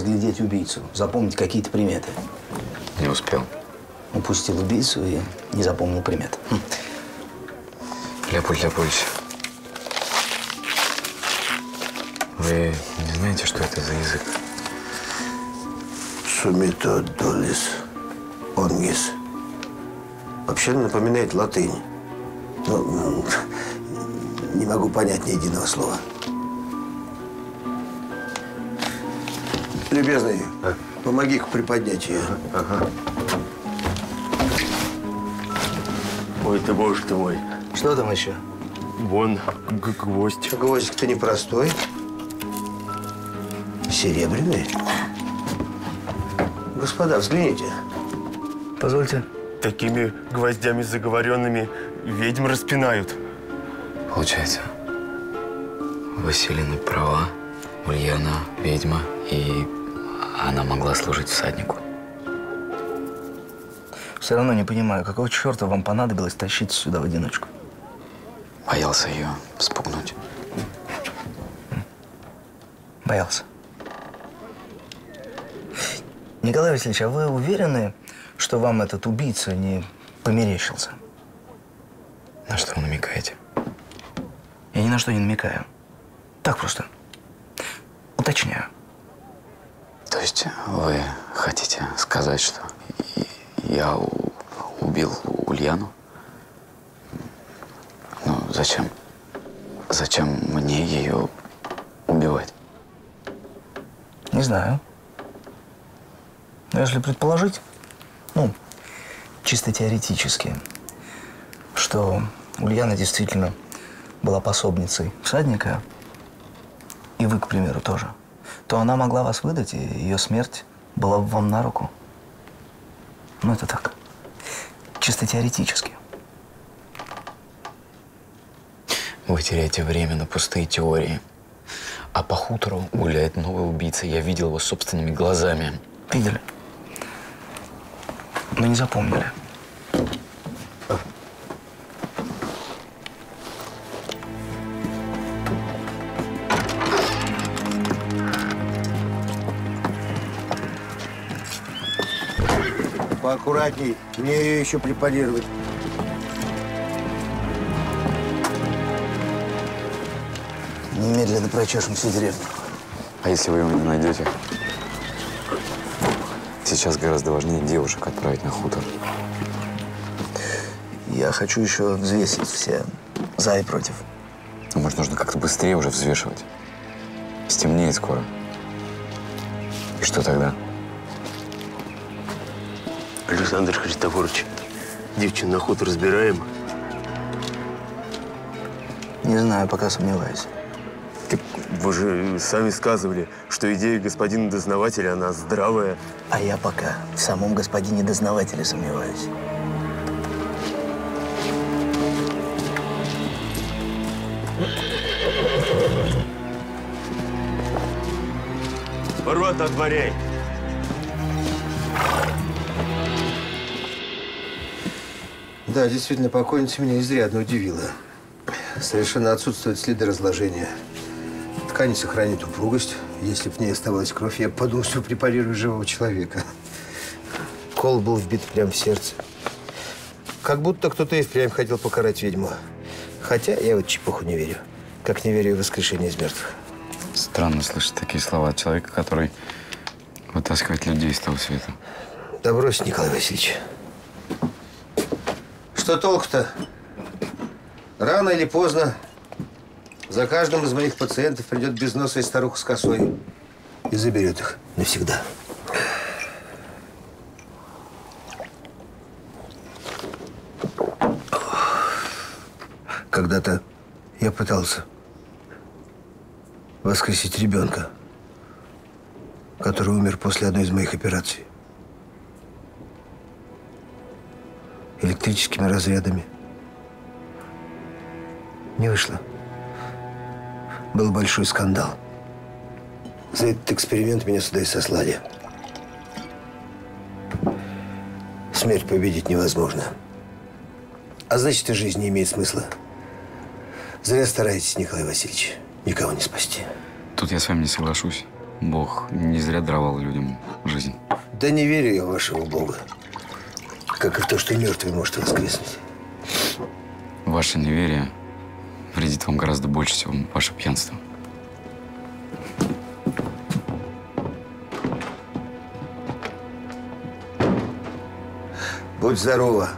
Разглядеть убийцу, запомнить какие-то приметы? Не успел. Упустил убийцу и не запомнил примет. Хм. Леопольд Леопольдович, вы не знаете, что это за язык? Сумито долис онгис. Вообще напоминает латынь. Но м, не могу понять ни единого слова. Любезный, помоги-ка приподнять ее. Ой, ты боже ты мой. Что там еще? Вон, гвоздь. Гвоздик-то непростой. Серебряный. Господа, взгляните. Позвольте. Такими гвоздями заговоренными ведьм распинают. Получается, Василина права, Ульяна ведьма, и она могла служить всаднику. Все равно не понимаю, какого черта вам понадобилось тащиться сюда в одиночку? Боялся ее спугнуть. Боялся. Николай Васильевич, а вы уверены, что вам этот убийца не померещился? На что вы намекаете? Я ни на что не намекаю. Так просто. Уточняю. То есть вы хотите сказать, что я убил Ульяну? Ну, зачем? Зачем мне ее убивать? Не знаю. Но если предположить, ну, чисто теоретически, что Ульяна действительно была пособницей всадника, и вы, к примеру, тоже, то она могла вас выдать, и ее смерть была бы вам на руку. Ну, это так. Чисто теоретически. Вы теряете время на пустые теории. А по хутору гуляет новый убийца. Я видел его собственными глазами. Видели? Но не запомнили. Поаккуратней, мне ее еще препарировать. Немедленно прочешем всю деревню. А если вы его не найдете? Сейчас гораздо важнее девушек отправить на хутор. Я хочу еще взвесить все за и против. Ну, может, нужно как-то быстрее уже взвешивать. Стемнеет скоро. И что тогда? Александр Христофорович, девчин на ход разбираем. Не знаю, пока сомневаюсь. Вы же сами сказывали, что идея господина дознавателя, она здравая. А я пока в самом господине дознавателе сомневаюсь. Рот отворяй. Да, действительно, покойница меня изрядно удивила. Совершенно отсутствуют следы разложения. Ткань сохранит упругость. Если бы в ней оставалась кровь, я подумал, что препарирую живого человека. Кол был вбит прямо в сердце. Как будто кто-то и впрямь хотел покарать ведьму. Хотя я вот чепуху не верю. Как не верю в воскрешение из мертвых. Странно слышать такие слова от человека, который вытаскивает людей из того света. Да брось, Николай Васильевич. Что толку-то? Рано или поздно за каждым из моих пациентов придет безносая старуха с косой и заберет их навсегда. Когда-то я пытался воскресить ребенка, который умер после одной из моих операций. Электрическими разрядами. Не вышло. Был большой скандал. За этот эксперимент меня сюда и сослали. Смерть победить невозможно. А значит, и жизнь не имеет смысла. Зря стараетесь, Николай Васильевич. Никого не спасти. Тут я с вами не соглашусь. Бог не зря даровал людям жизнь. Да не верю я в вашего Бога. Как и в то, что мертвый может воскреснуть. Ваше неверие вредит вам гораздо больше, чем ваше пьянство. Будь здорова,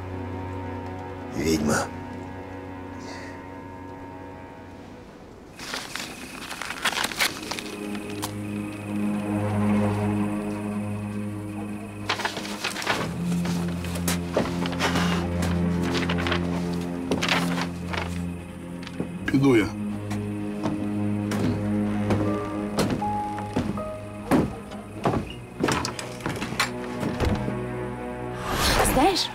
ведьма. Я. Знаешь,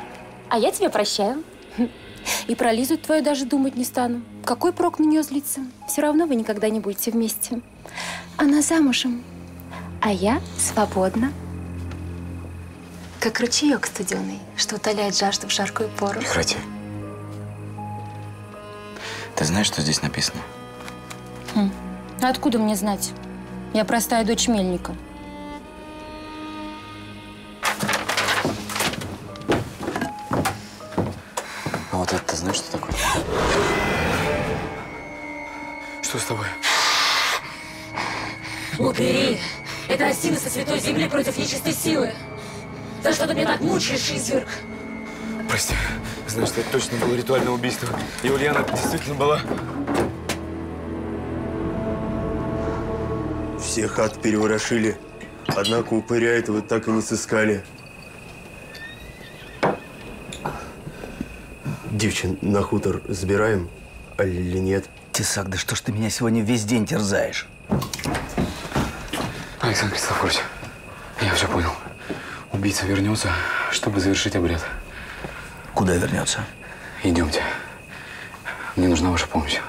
а я тебя прощаю. И про Лизу твою даже думать не стану. Какой прок на нее злиться? Все равно вы никогда не будете вместе. Она замужем, а я свободна. Как ручеек студеный, что утоляет жажду в жаркую пору. Прекрати. Ты знаешь, что здесь написано? Хм. А откуда мне знать? Я простая дочь мельника. А вот это ты знаешь, что такое? Что с тобой? Убери! Это осина со святой земли против нечистой силы. За что ты меня так мучаешь, изверг? Прости, знаешь, это точно было ритуальное убийство. И Ульяна действительно была... Всех хат переворошили, однако упыря этого так и не сыскали. Девчин на хутор забираем, или нет? Тесак, да что ж ты меня сегодня весь день терзаешь? Александр Христофорович, я все понял. Убийца вернется, чтобы завершить обряд. Куда вернется? Идемте. Мне нужна ваша помощь.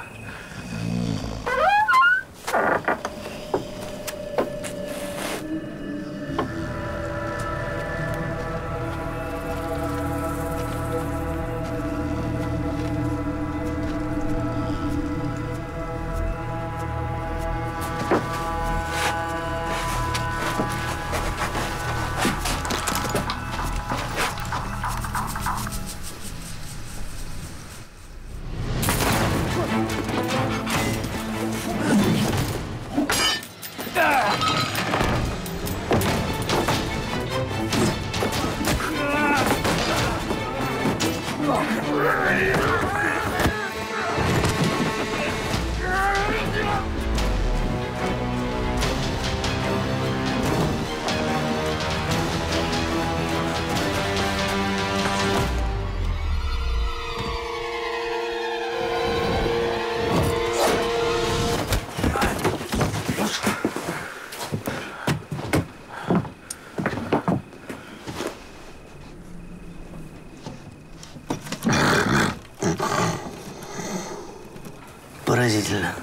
Поразительно.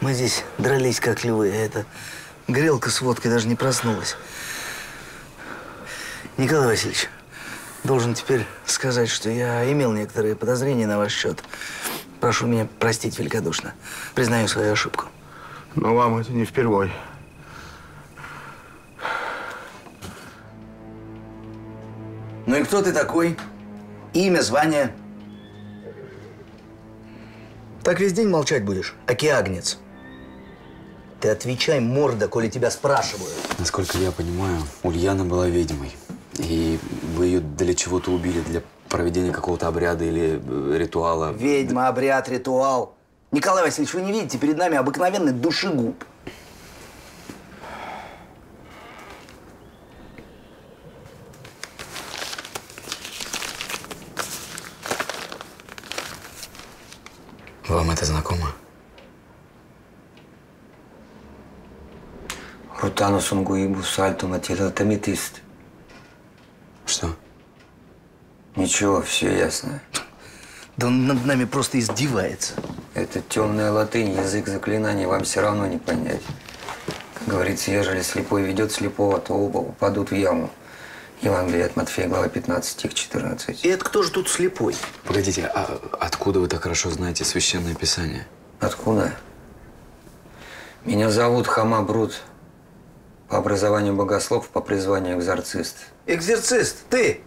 Мы здесь дрались, как львы, а эта грелка с водкой даже не проснулась. Николай Васильевич, должен теперь сказать, что я имел некоторые подозрения на ваш счет. Прошу меня простить великодушно. Признаю свою ошибку. Но вам это не впервой. Ну и кто ты такой? Имя, звание? Так весь день молчать будешь, океагнец. Ты отвечай, морда, коли тебя спрашивают. Насколько я понимаю, Ульяна была ведьмой. И вы ее для чего-то убили, для проведения какого-то обряда или э, ритуала. Ведьма, обряд, ритуал. Николай Васильевич, вы не видите, перед нами обыкновенный душегуб. Вам это знакомо? Рутанус унгуибус альтум ателатомитист. Что? Ничего, все ясно. Да он над нами просто издевается. Это темная латынь, язык заклинаний, вам все равно не понять. Как говорится, ежели слепой ведет слепого, то оба упадут в яму. Евангелие от Матфея, глава 15, стих 14. И это кто же тут слепой? Погодите, а откуда вы так хорошо знаете священное писание? Откуда? Меня зовут Хама Брут. По образованию богослов, по призванию экзорцист. Экзорцист, ты!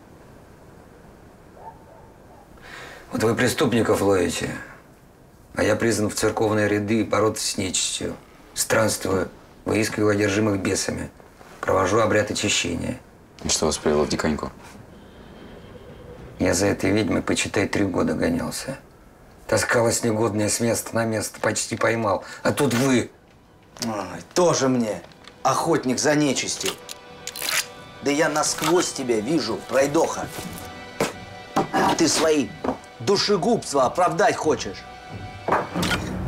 Вот вы преступников ловите, а я призван в церковные ряды бороться с нечистью. Странствую, выискиваю одержимых бесами, провожу обряд очищения. И что вас привело в диканьку? Я за этой ведьмой, почитай, три года гонялся. Таскалась негодная с места на место, почти поймал. А тут вы. Ой, тоже мне охотник за нечистью. Да я насквозь тебя вижу, пройдоха. Ты свои душегубства оправдать хочешь.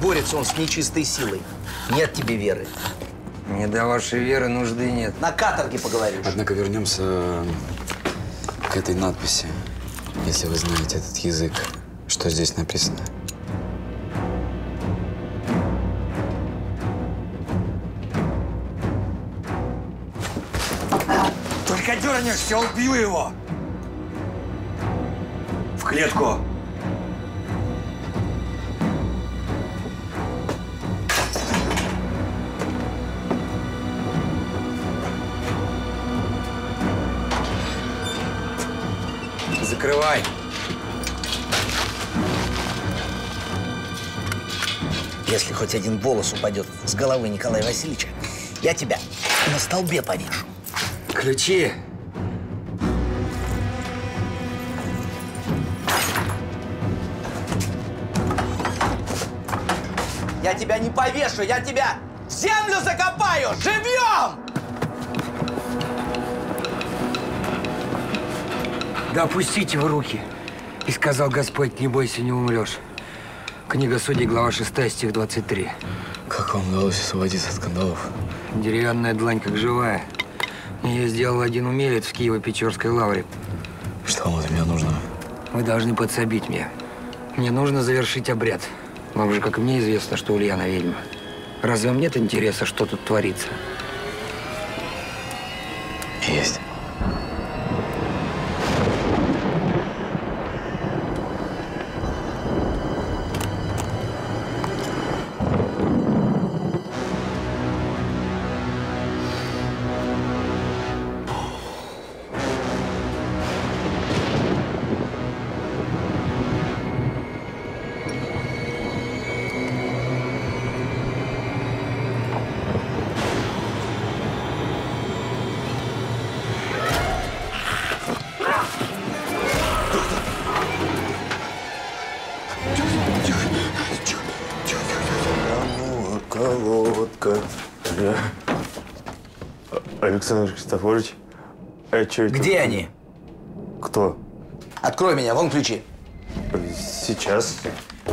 Борется он с нечистой силой. Нет тебе веры. Мне до вашей веры нужды нет. На каторге поговоришь. Однако вернемся к этой надписи. Если вы знаете этот язык, что здесь написано? Только дернешься, убью его! В клетку! Закрывай. Если хоть один волос упадет с головы Николая Васильевича, я тебя на столбе повешу. Ключи. Я тебя не повешу, я тебя в землю закопаю! Живьем! Да опустите в руки. И сказал Господь, не бойся, не умрешь. Книга Судей, глава 6, стих 23. Как вам удалось освободиться от скандалов? Деревянная длань как живая. Ее сделал один умелец в Киево-Печорской лавре. Что вам от меня нужно? Вы должны подсобить мне. Мне нужно завершить обряд. Вам же, как и мне, известно, что Ульяна ведьма. Разве вам нет интереса, что тут творится? Есть. Александр Христофорович, э, а что это? Где они? Кто? Открой меня, вон ключи. Сейчас.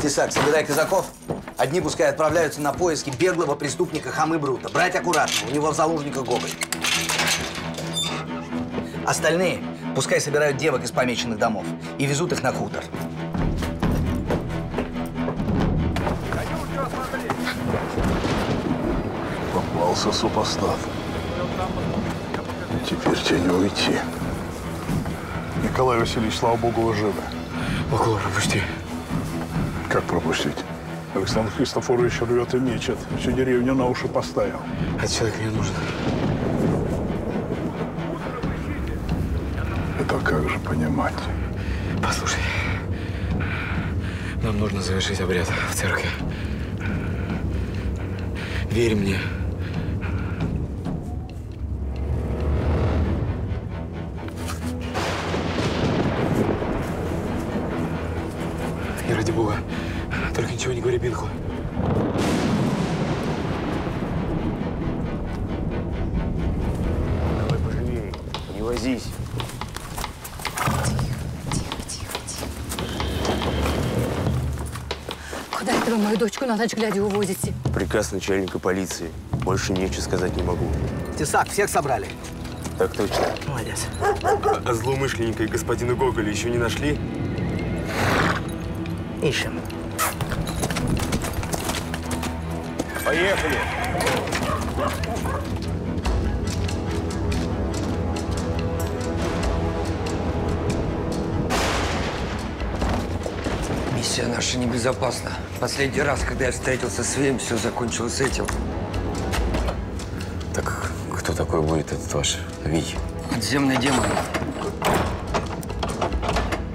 Тесак, собирай казаков. Одни пускай отправляются на поиски беглого преступника Хамы Брута. Брать аккуратно, у него в заложниках гоголь. Остальные пускай собирают девок из помеченных домов и везут их на хутор. Попался супостат. Тебе не уйти. Николай Васильевич, слава богу, вы живы. Около пропусти. Как пропустить? Александр Христофорович рвет и мечет. Всю деревню на уши поставил. Этот человек мне нужен. Это как же понимать? Послушай, нам нужно завершить обряд в церкви. Верь мне. На ночь глядя увозите? Приказ начальника полиции. Больше нечего сказать не могу. Тесак, всех собрали? Так точно. Молодец. А злоумышленника и господина Гоголя еще не нашли? Ищем. Поехали! Миссия наша небезопасна. Последний раз, когда я встретился с Веем, все закончилось этим. Так кто такой будет этот ваш Вий? Подземный демон.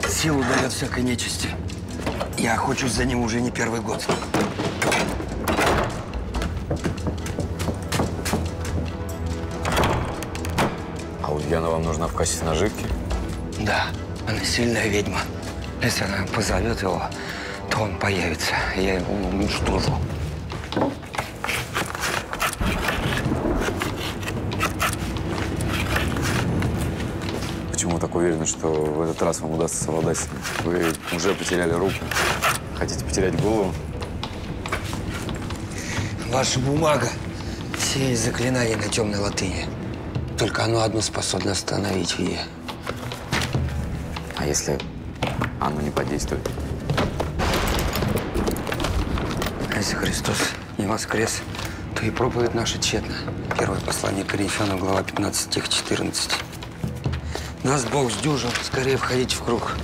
Силу дает всякой нечисти. Я охочусь за ним уже не первый год. А Ульяна вам нужна в качестве наживки? Да, она сильная ведьма. Если она позовет его, то он появится. Я его уничтожу. Почему так уверены, что в этот раз вам удастся совладать с ним? Вы уже потеряли руку. Хотите потерять голову? Ваша бумага. Все заклинания на темной латыни. Только оно одно способно остановить Вия. А если оно не подействует? Если Христос не воскрес, то и проповедь наша тщетна. Первое послание Коринфянам, глава 15, стих 14. Нас Бог сдюжил, скорее входите в круг.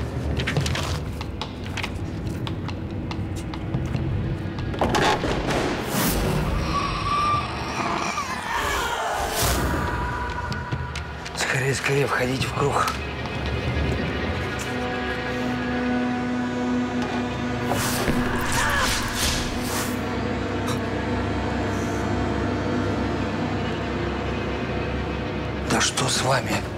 Скорее, скорее входите в круг. Да что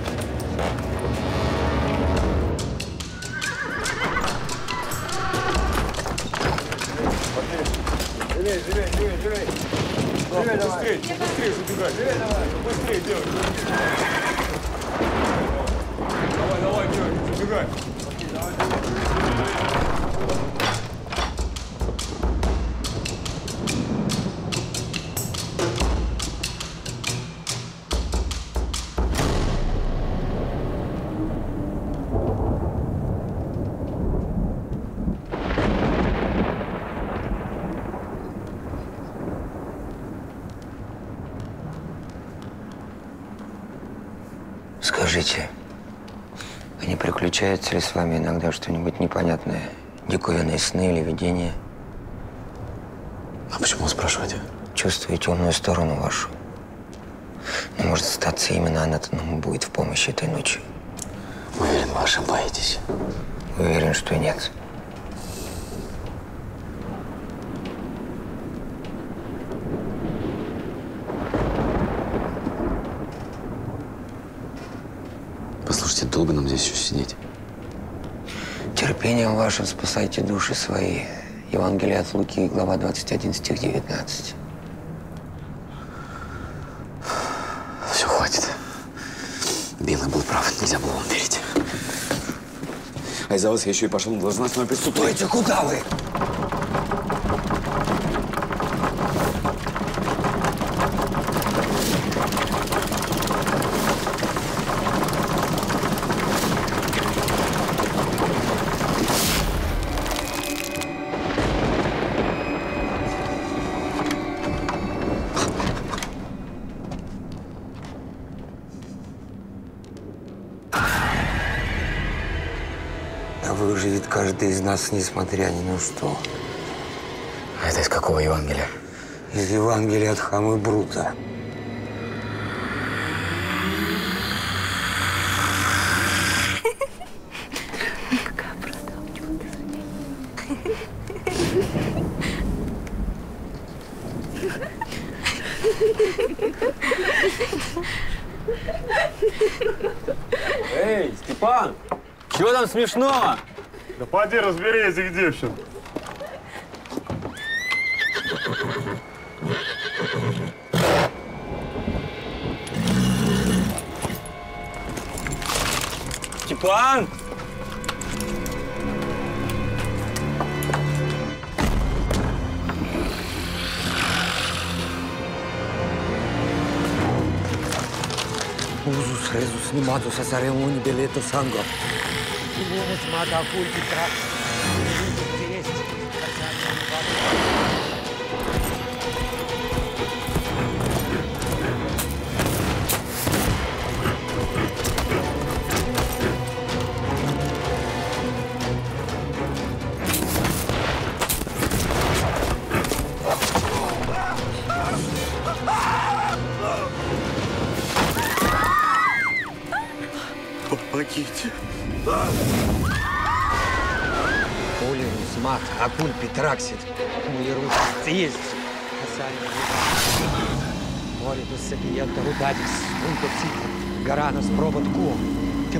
с вами иногда что-нибудь непонятное? Диковинные сны или видения? А почему спрашиваете? Чувствую темную сторону вашу. Но может статься именно она-то нам будет в помощи этой ночью. Уверен, вы ошибаетесь. Уверен, что нет. Послушайте, долго нам здесь еще сидеть? Терпением вашим спасайте души свои. Евангелие от Луки, глава 21, стих 19. Все, хватит. Белый был прав, нельзя было вам верить. А из-за вас я еще и пошел на должностное преступление. Стойте, куда вы? Выживет каждый из нас, несмотря ни на что. А это из какого Евангелия? Из Евангелия от Хамы Брута. Эй, Степан! Чего там смешного? Да поди разберись, их девчин. Степан! snimato sa saremo un bileto sangue. Ilumos mata culti tra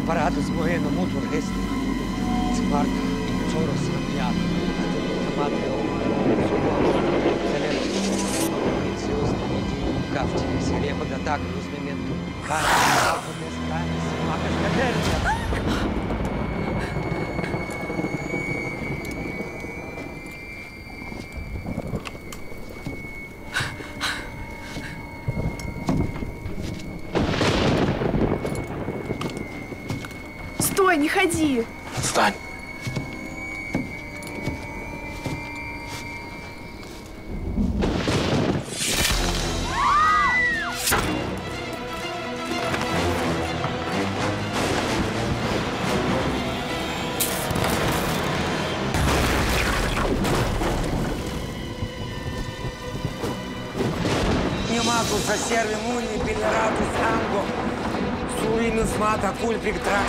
Температус, Моэна, Мутур, Эсти, Цмарта, Цорос, Амьят, Таматрио, Залерус, Вициус, Нидиум, Кафти, Селема, Датак, Рузмементу, Кара, не ходи! Отстань. Нематус, Асерви, Муни, Пелератус, Анго, Суинус, Мата, Кульпик, Траксис,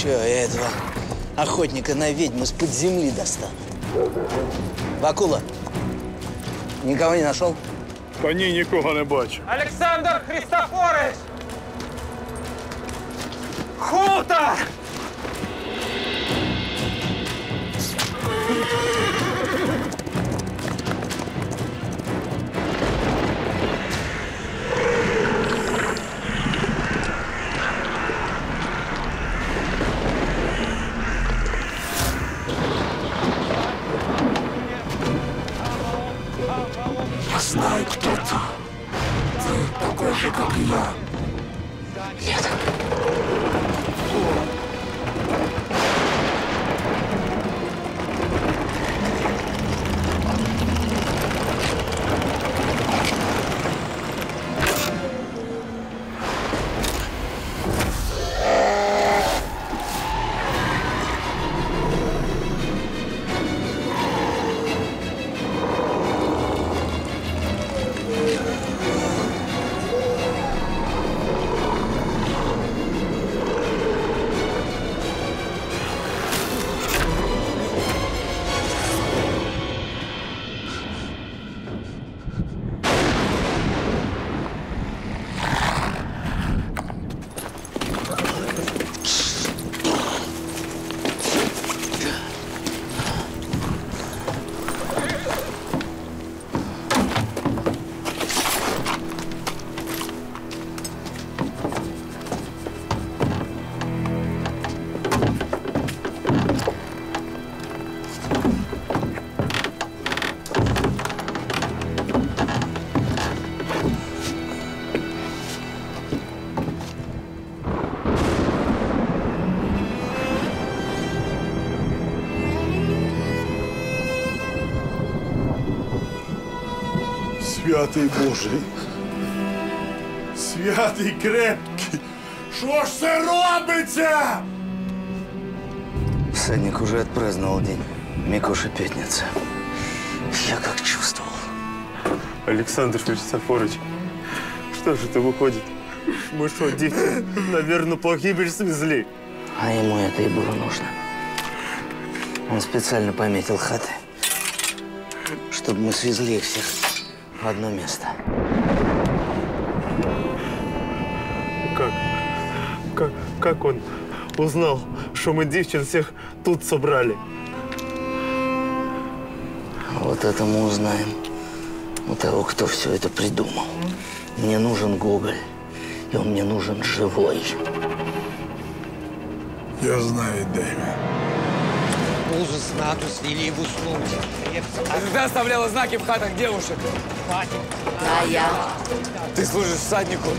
Ничего, я этого охотника на ведьм из-под земли достану. Вакула, никого не нашел? Та ні, нікого не бачу. Олександр Христофорович! Хутор! Святий Божий. Святий крепкий. Що ж це робиться? Всадник уже отпраздновал день. Микоша Пятница. Я как чувствовал. Александр Христофорович, что же это выходит? Мы что, девки, наверное, погибель свезли? А ему это и было нужно. Он специально пометил хаты, чтобы мы свезли их всех одно место. Как? Как, как он узнал, что мы девчин всех тут собрали? Вот это мы узнаем у того, кто все это придумал. Мне нужен Гоголь, и он мне нужен живой. Я знаю, Дэйми. Узус натус вели в уснуть. Это ты оставляла знаки в хатах девушек? Да, я. Ты служишь всаднику?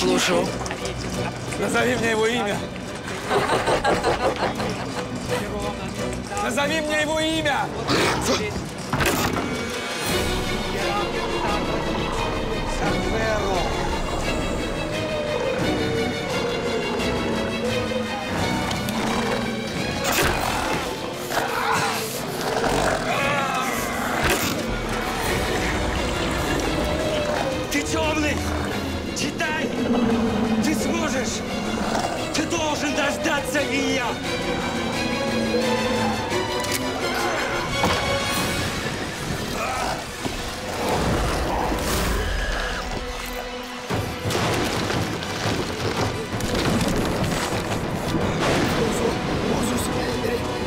Слушаю. Назови мне его имя. Назови мне его имя! Ты дождаться меня!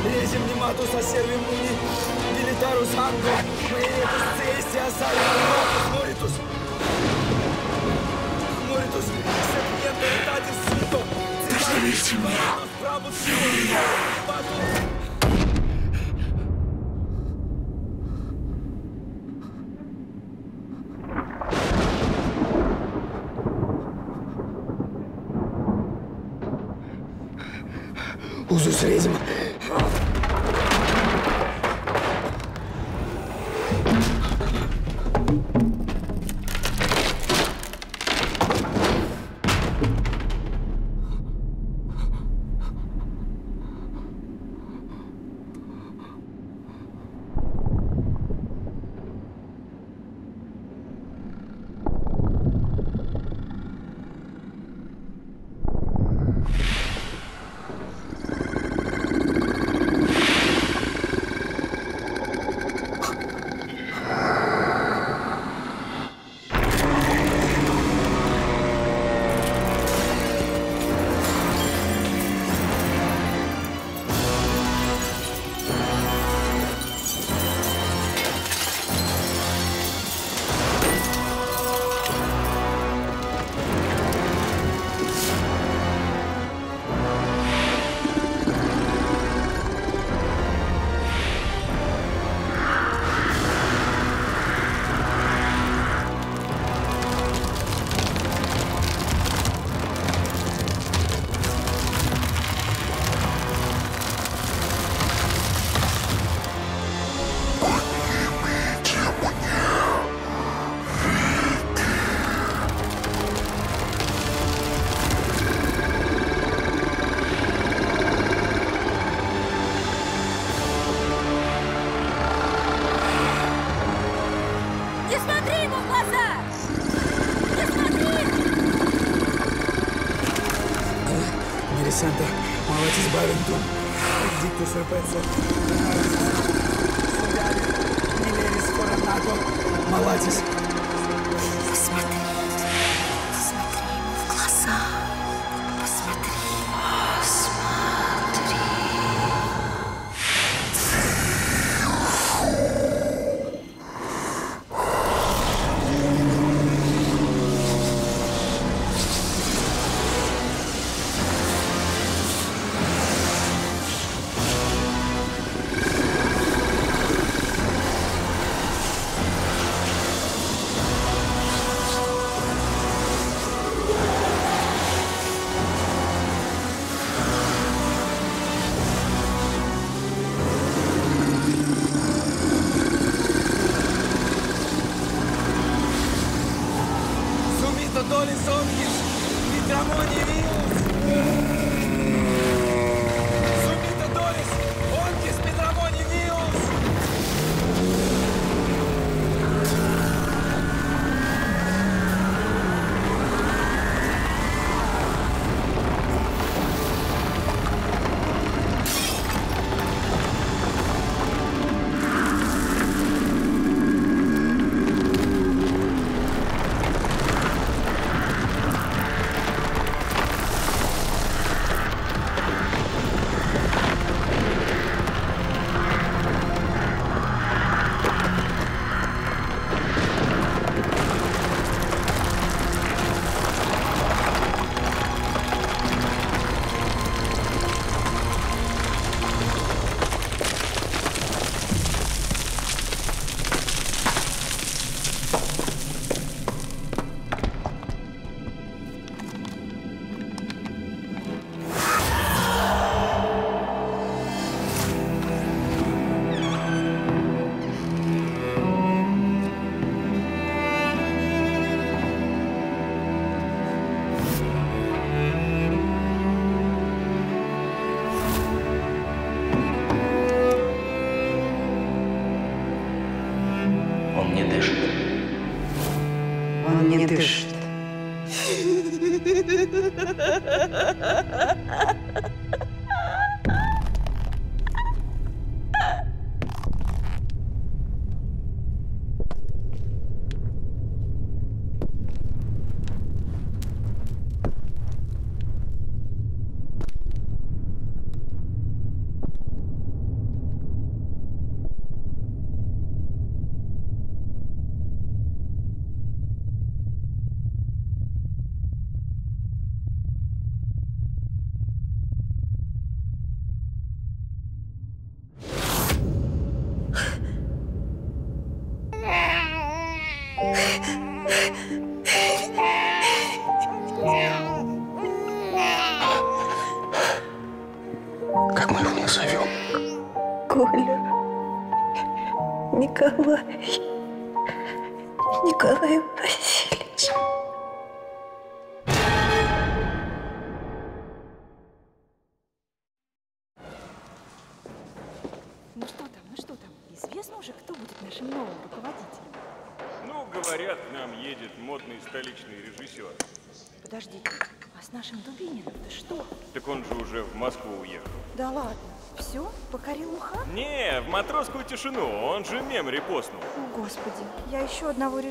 Резим нематус асервим муни, дилитарус анго, мэйретус цести асарим моритус. Моритус, Позовите меня. Узус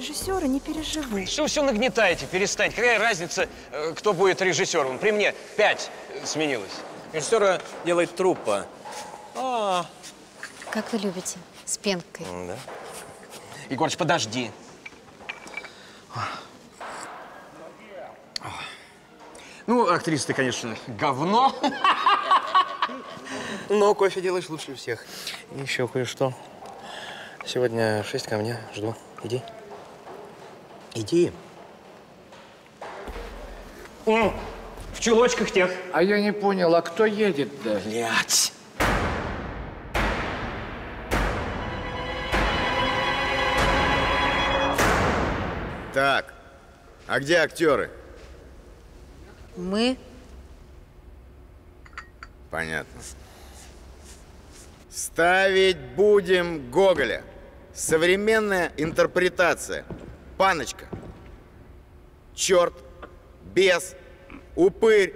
режиссера не переживу. Что вы все нагнетаете? Перестаньте. Какая разница, э, кто будет режиссером? При мне пять сменилось. Режиссера делает труппа. А, Как вы любите? С пенкой. да. Егорыч, подожди. Ну, актриса ты, конечно, говно. Но кофе делаешь лучше всех. И еще кое-что. Сегодня шесть ко мне. Жду. Иди. Иди. В чулочках тех. А я не понял, а кто едет-то? Блять. Так, а где актеры? Мы Понятно. Ставить будем Гоголя. Современная интерпретация. Паночка. Черт. Бес. Упырь.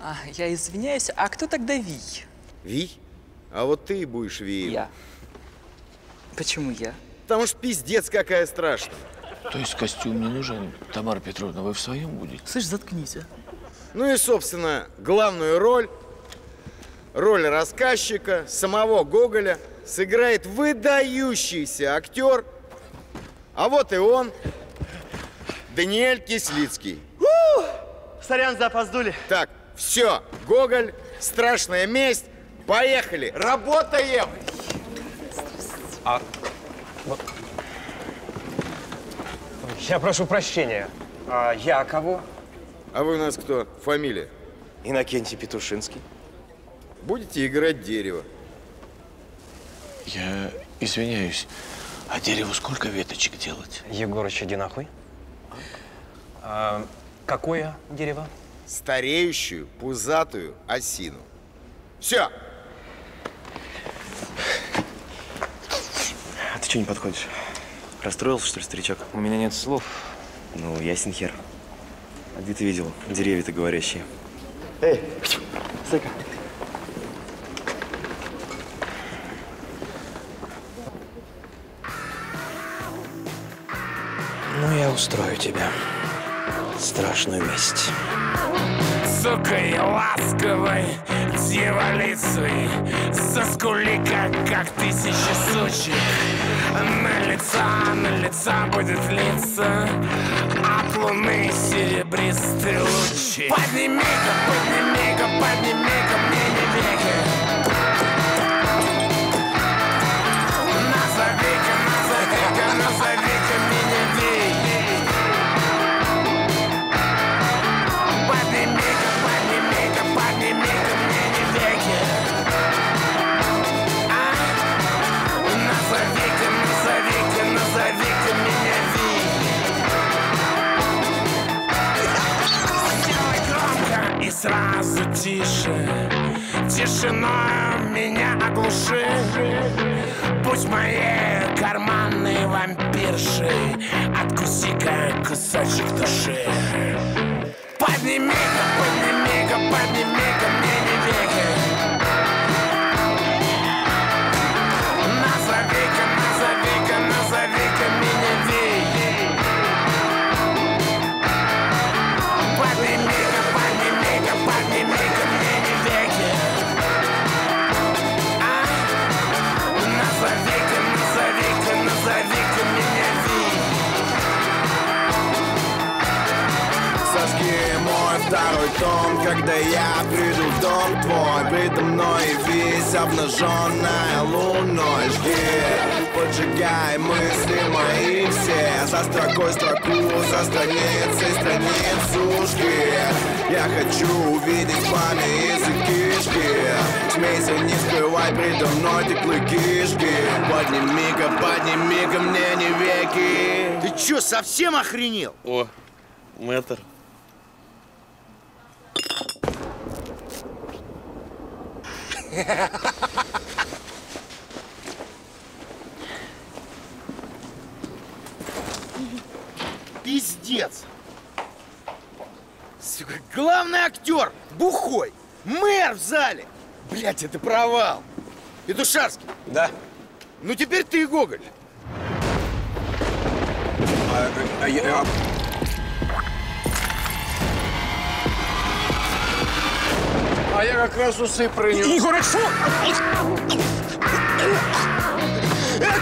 А, я извиняюсь, а кто тогда Вий? Вий? А вот ты будешь Вием. Я. Почему я? Потому что пиздец какая страшная. То есть костюм не нужен, Тамара Петровна, вы в своем будете? Слышь, заткнись, а. Ну и, собственно, главную роль, роль рассказчика, самого Гоголя, сыграет выдающийся актер. А вот и он, Даниэль Кислицкий. Сорян, запоздули. Так, все, Гоголь, страшная месть, поехали, работаем! А, вот. Я прошу прощения. А я кого? А вы у нас кто? Фамилия? Иннокентий Петушинский. Будете играть дерево. Я извиняюсь, а дереву сколько веточек делать? Егорыч, иди нахуй. А, Какое дерево? Стареющую, пузатую осину. Все. А ты что не подходишь? Расстроился, что ли, старичок? У меня нет слов. Ну, ясен хер. А где ты видел деревья-то говорящие? Эй, Сыка. Ну, я устрою тебя. Страшную месть. Сукой ласковой дьяволицей Заскули, как, как тысячи сучек На лица, на лица будет лица От луны серебристые лучи Подними-ка, подними-ка, подними-ка мне не веки сразу тише. Тишиной меня оглуши Пусть мои карманные вампирши. Откуси-ка кусочек души. Подними-ка, подними-ка, подними-ка мне второй том, когда я приду в дом твой. Предо мной весь обнаженная луной. Жги, поджигай мысли мои все. За строкой строку, за страницей страницу жги Я хочу увидеть пламя из кишки. Смейся, не скрывай предо мной ты клыки жги Подними-ка, подними-ка мне не веки. Ты чё, совсем охренел? О, мэтр Пиздец. Сука, главный актер бухой. Мэр в зале. Блять, это провал. Петушарский. Да. Ну теперь ты Гоголь. А, а я- А я как раз прийняв. Ігоре, ну, що?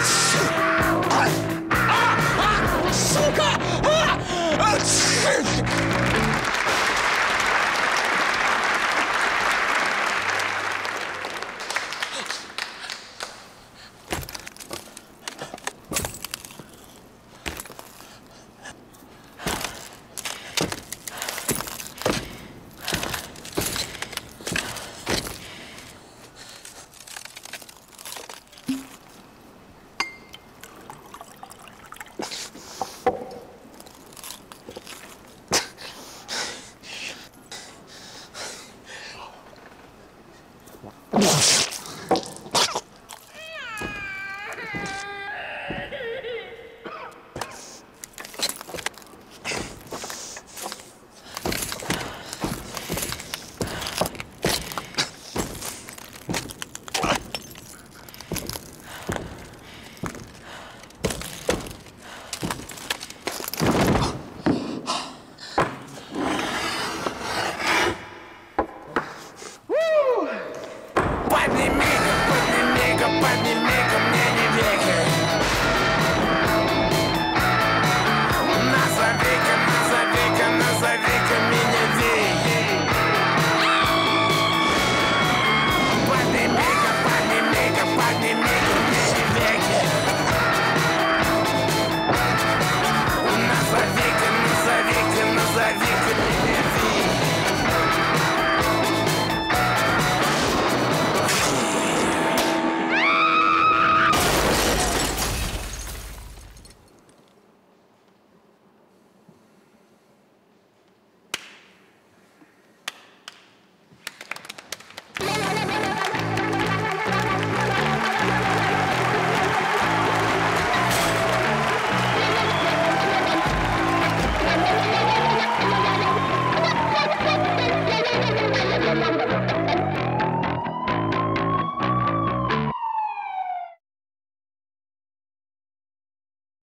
Сука! А! А! Сука! А!